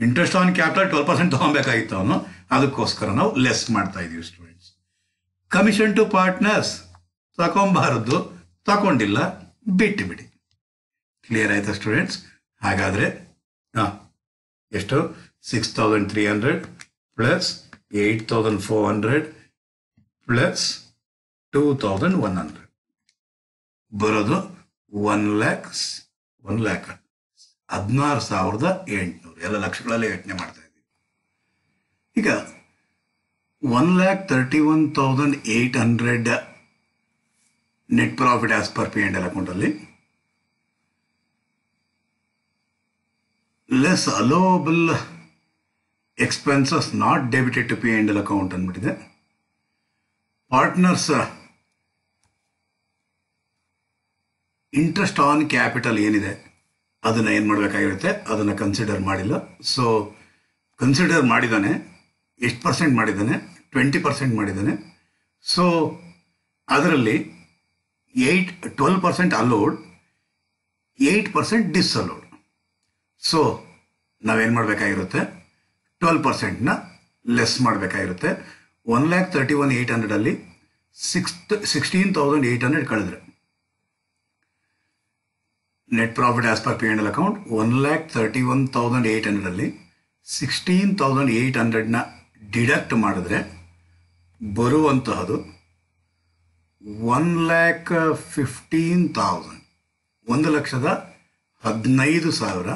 Interest on capital twelve percent ತಗೊಬೇಕಾಗಿತ್ತು ಅವನು ಅದಕ್ಕೋಸ್ಕರ ನಾವು ಲೆಸ್ ಮಾಡ್ತಾ ಇದೀವಿ ಸ್ಟೂಡೆಂಟ್ಸ್ ಕಮಿಷನ್ ಟು ಪಾರ್ಟ್ನರ್ಸ್ ತಗೊಂಬಾರದು ತಗೊಂಡಿಲ್ಲ ಬಿಟ್ಟು ಬಿಡಿ ಕ್ಲಿಯರ್ ಆಯ್ತಾ ಸ್ಟೂಡೆಂಟ್ಸ್ ಹಾಗಾದರೆ ಹಾಂ ಎಷ್ಟು? Six thousand three hundred plus eight thousand four hundred plus two thousand one hundred ಬರೋದು ಒನ್ ಲ್ಯಾಕ್ಸ್ ಒನ್ ಲ್ಯಾಕ್ ಹದಿನಾರು ಸಾವಿರದ ಎಂಟುನೂರು. ಎಲ್ಲ ಲಕ್ಷಗಳಲ್ಲಿ ಯೋಚನೆ ಮಾಡ್ತಾ ಇದ್ದೀವಿ ಈಗ one lakh thirty one thousand eight hundred net profit as per P and L ಅಕೌಂಟಲ್ಲಿ less allowable expenses not debited to P and L account ಅಂದ್ಬಿಟ್ಟಿದೆ. Partners interest on capital ಏನಿದೆ? ಅದನ್ನು ಏನು ಮಾಡಬೇಕಾಗಿರುತ್ತೆ? ಅದನ್ನು ಕನ್ಸಿಡರ್ ಮಾಡಿಲ್ಲ. ಸೊ ಕನ್ಸಿಡರ್ ಮಾಡಿದ್ದಾನೆ ಎಷ್ಟು ಪರ್ಸೆಂಟ್ ಮಾಡಿದ್ದಾನೆ ಟ್ವೆಂಟಿ ಪರ್ಸೆಂಟ್ ಮಾಡಿದ್ದಾನೆ ಸೊ ಅದರಲ್ಲಿ eight twelve percent allowed eight percent disallowed so ನಾವೇನು ಮಾಡಬೇಕಾಗಿರುತ್ತೆ? ಟ್ವೆಲ್ ಪರ್ಸೆಂಟ್ನ less ಮಾಡಬೇಕಾಗಿರುತ್ತೆ. One lakh thirty one eight ಹಂಡ್ರೆಡಲ್ಲಿ six sixteen thousand eight hundred ಕಳೆದ್ರೆ. Net profit as per P and L account one lakh thirty one thousand eight ಹಂಡ್ರೆಡಲ್ಲಿ sixteen thousand eight ಹಂಡ್ರೆಡ್ನ ಡಿಡಕ್ಟ್ ಮಾಡಿದ್ರೆ ಬರುವಂತಹದು ಒನ್ ಲ್ಯಾಕ್ ಫಿಫ್ಟೀನ್ ತೌಸಂಡ್ ಒಂದು ಲಕ್ಷದ ಹದಿನೈದು ಸಾವಿರ.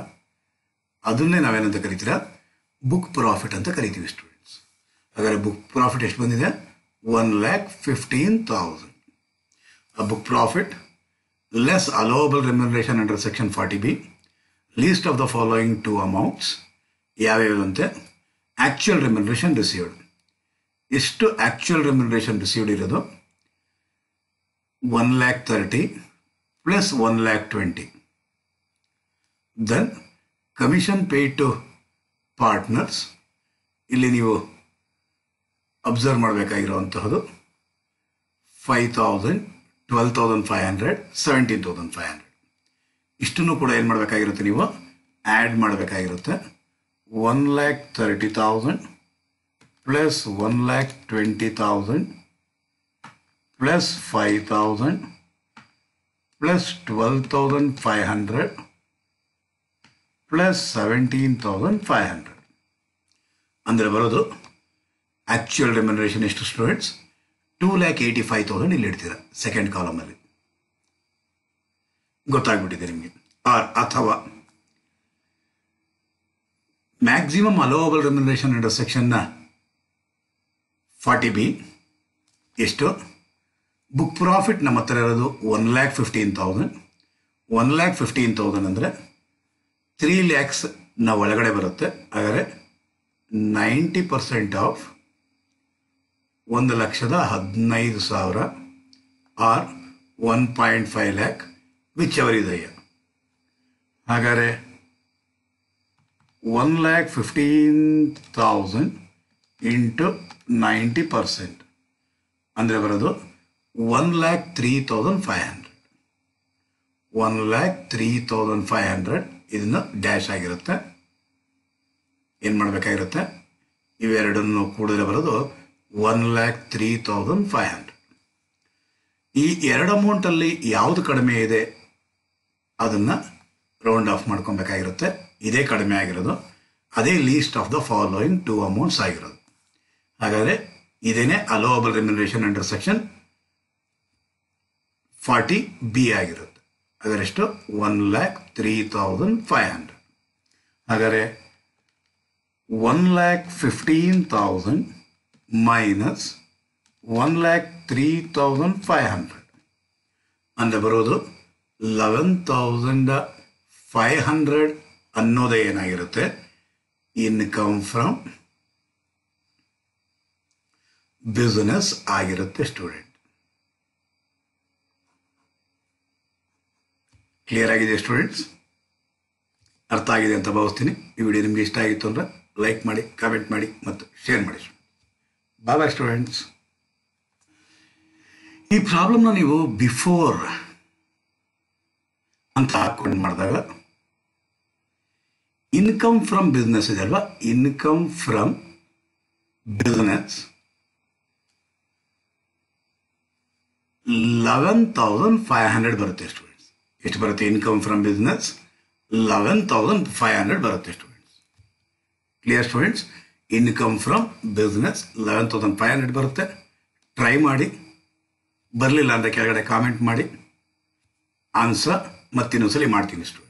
ಅದನ್ನೇ ನಾವೇನಂತ ಕರಿತೀರ? ಬುಕ್ ಪ್ರಾಫಿಟ್ ಅಂತ ಕರಿತೀವಿ ಸ್ಟೂಡೆಂಟ್ಸ್ ಹಾಗಾದರೆ ಬುಕ್ ಪ್ರಾಫಿಟ್ ಎಷ್ಟು ಬಂದಿದೆ? ಒನ್ ಲ್ಯಾಕ್ ಫಿಫ್ಟೀನ್ ತೌಸಂಡ್ ಆ book profit less allowable remuneration under section forty B least of the following two amounts ಯಾವ್ಯಾವಂತೆ? Actual remuneration received ಎಷ್ಟು ಆ್ಯಕ್ಚುಯಲ್ ರೆಮ್ಯುನರೇಷನ್ ರಿಸೀವ್ಡ್ ಇರೋದು? One lakh thirty plus one lakh twenty then commission paid to partners ಇಲ್ಲಿ ನೀವು observe ಮಾಡಬೇಕಾಗಿರುವಂತಹದ್ದು. Five thousand twelve thousand five hundred seventeen thousand five hundred ಇಷ್ಟನ್ನು ಕೂಡ ಏನು ಮಾಡಬೇಕಾಗಿರುತ್ತೆ ನೀವು? Add ಮಾಡಬೇಕಾಗಿರುತ್ತೆ. One lakh thirty thousand plus one lakh twenty thousand plus five thousand plus twelve thousand five hundred plus seventeen thousand five hundred ಅಂದರೆ ಬರೋದು ಆ್ಯಕ್ಚುಯಲ್ ರೆಮ್ಯುನರೇಷನ್ ಎಷ್ಟು students two lakh eighty five thousand ಇಲ್ಲಿ ಇಡ್ತೀರಾ ಸೆಕೆಂಡ್ ಕಾಲಮಲ್ಲಿ ಗೊತ್ತಾಗ್ಬಿಟ್ಟಿದೆ ನಿಮಗೆ. ಆರ್ ಅಥವಾ ಮ್ಯಾಕ್ಸಿಮಮ್ ಅಲೋವಬಲ್ ರೆಮ್ಯುನರೇಷನ್ ಅಂಡರ್ ಸೆಕ್ಷನ್ನ ಫಾರ್ಟಿ ಬಿ ಎಷ್ಟು? ಬುಕ್ ಪ್ರಾಫಿಟ್ ನಮ್ಮ ಹತ್ರ ಇರೋದು one lakh fifteen thousand one lakh fifteen thousand ಅಂದರೆ ತ್ರೀ ಲ್ಯಾಕ್ಸ್ನ ಒಳಗಡೆ ಬರುತ್ತೆ. ಹಾಗಾದರೆ ನೈಂಟಿ ಪರ್ಸೆಂಟ್ ಆಫ್ ಒಂದು ಲಕ್ಷದ ಹದಿನೈದು ಸಾವಿರ or one point five lakh whichever ಇದೆಯ ಹಾಗಾದರೆ one lakh fifteen thousand into ninety percent. ಅಂದರೆ ಬರೋದು one lakh three thousand five hundred. One lakh three thousand five hundred ಇದನ್ನು ಡ್ಯಾಶ್ ಆಗಿರುತ್ತೆ. ಏನು ಮಾಡಬೇಕಾಗಿರುತ್ತೆ? ಇವೆರಡನ್ನು ಕೂಡಿದ್ರೆ ಬರೋದು one lakh three thousand five hundred ಈ ಎರಡು ಅಮೌಂಟಲ್ಲಿ ಯಾವುದು ಕಡಿಮೆ ಇದೆ, ಅದನ್ನು ರೌಂಡ್ ಆಫ್ ಮಾಡ್ಕೊಬೇಕಾಗಿರುತ್ತೆ. ಇದೇ ಕಡಿಮೆ ಆಗಿರೋದು. ಅದೇ least of the following two amounts ಆಗಿರೋದು. ಹಾಗಾದರೆ ಇದೇನೆ allowable remuneration under section forty B ಆಗಿರುತ್ತೆ. ಅದರೆಷ್ಟು one lakh three thousand five hundred ಹಾಗಾದರೆ one lakh fifteen thousand minus one lakh three thousand five hundred ಅಂದರೆ ಬರೋದು ಲೆವೆನ್ ತೌಸಂಡ್ ಫೈವ್ ಹಂಡ್ರೆಡ್ ಅನ್ನೋದೇ ಏನಾಗಿರುತ್ತೆ ಇನ್ಕಮ್ ಫ್ರಮ್ ಬಿಸ್ನೆಸ್ ಆಗಿರುತ್ತೆ ಸ್ಟೂಡೆಂಟ್ ಕ್ಲಿಯರ್ ಆಗಿದೆ ಸ್ಟೂಡೆಂಟ್ಸ್ ಅರ್ಥ ಆಗಿದೆ ಅಂತ ಭಾವಿಸ್ತೀನಿ ಈ ವಿಡಿಯೋ ನಿಮಗೆ ಇಷ್ಟ ಆಗಿತ್ತು ಅಂದರೆ ಲೈಕ್ ಮಾಡಿ ಕಾಮೆಂಟ್ ಮಾಡಿ ಮತ್ತು ಶೇರ್ ಮಾಡಿ ಬಾಬಾ ಸ್ಟೂಡೆಂಟ್ಸ್ ಈ ಪ್ರಾಬ್ಲಮ್ನ ನೀವು ಬಿಫೋರ್ ಅಂತ ಹಾಕೊಂಡು ಮಾಡಿದಾಗ ಇನ್ಕಮ್ ಫ್ರಮ್ ಬಿಸ್ನೆಸ್ ಇದೆ ಅಲ್ವಾ? Income from business eleven thousand five hundred ಬರುತ್ತೆ ಸ್ಟೂಡೆಂಟ್ಸ್ ಎಷ್ಟು ಬರುತ್ತೆ income from business eleven thousand five hundred ಬರುತ್ತೆ students clear students income from business eleven thousand five hundred ಬರುತ್ತೆ. ಟ್ರೈ ಮಾಡಿ. ಬರಲಿಲ್ಲ ಅಂದರೆ ಕೆಳಗಡೆ ಕಾಮೆಂಟ್ ಮಾಡಿ. ಆನ್ಸರ್ ಮತ್ತಿನ್ನೊಂದ್ಸಲಿ ಮಾಡ್ತೀನಿ ಸ್ಟೂಡೆಂಟ್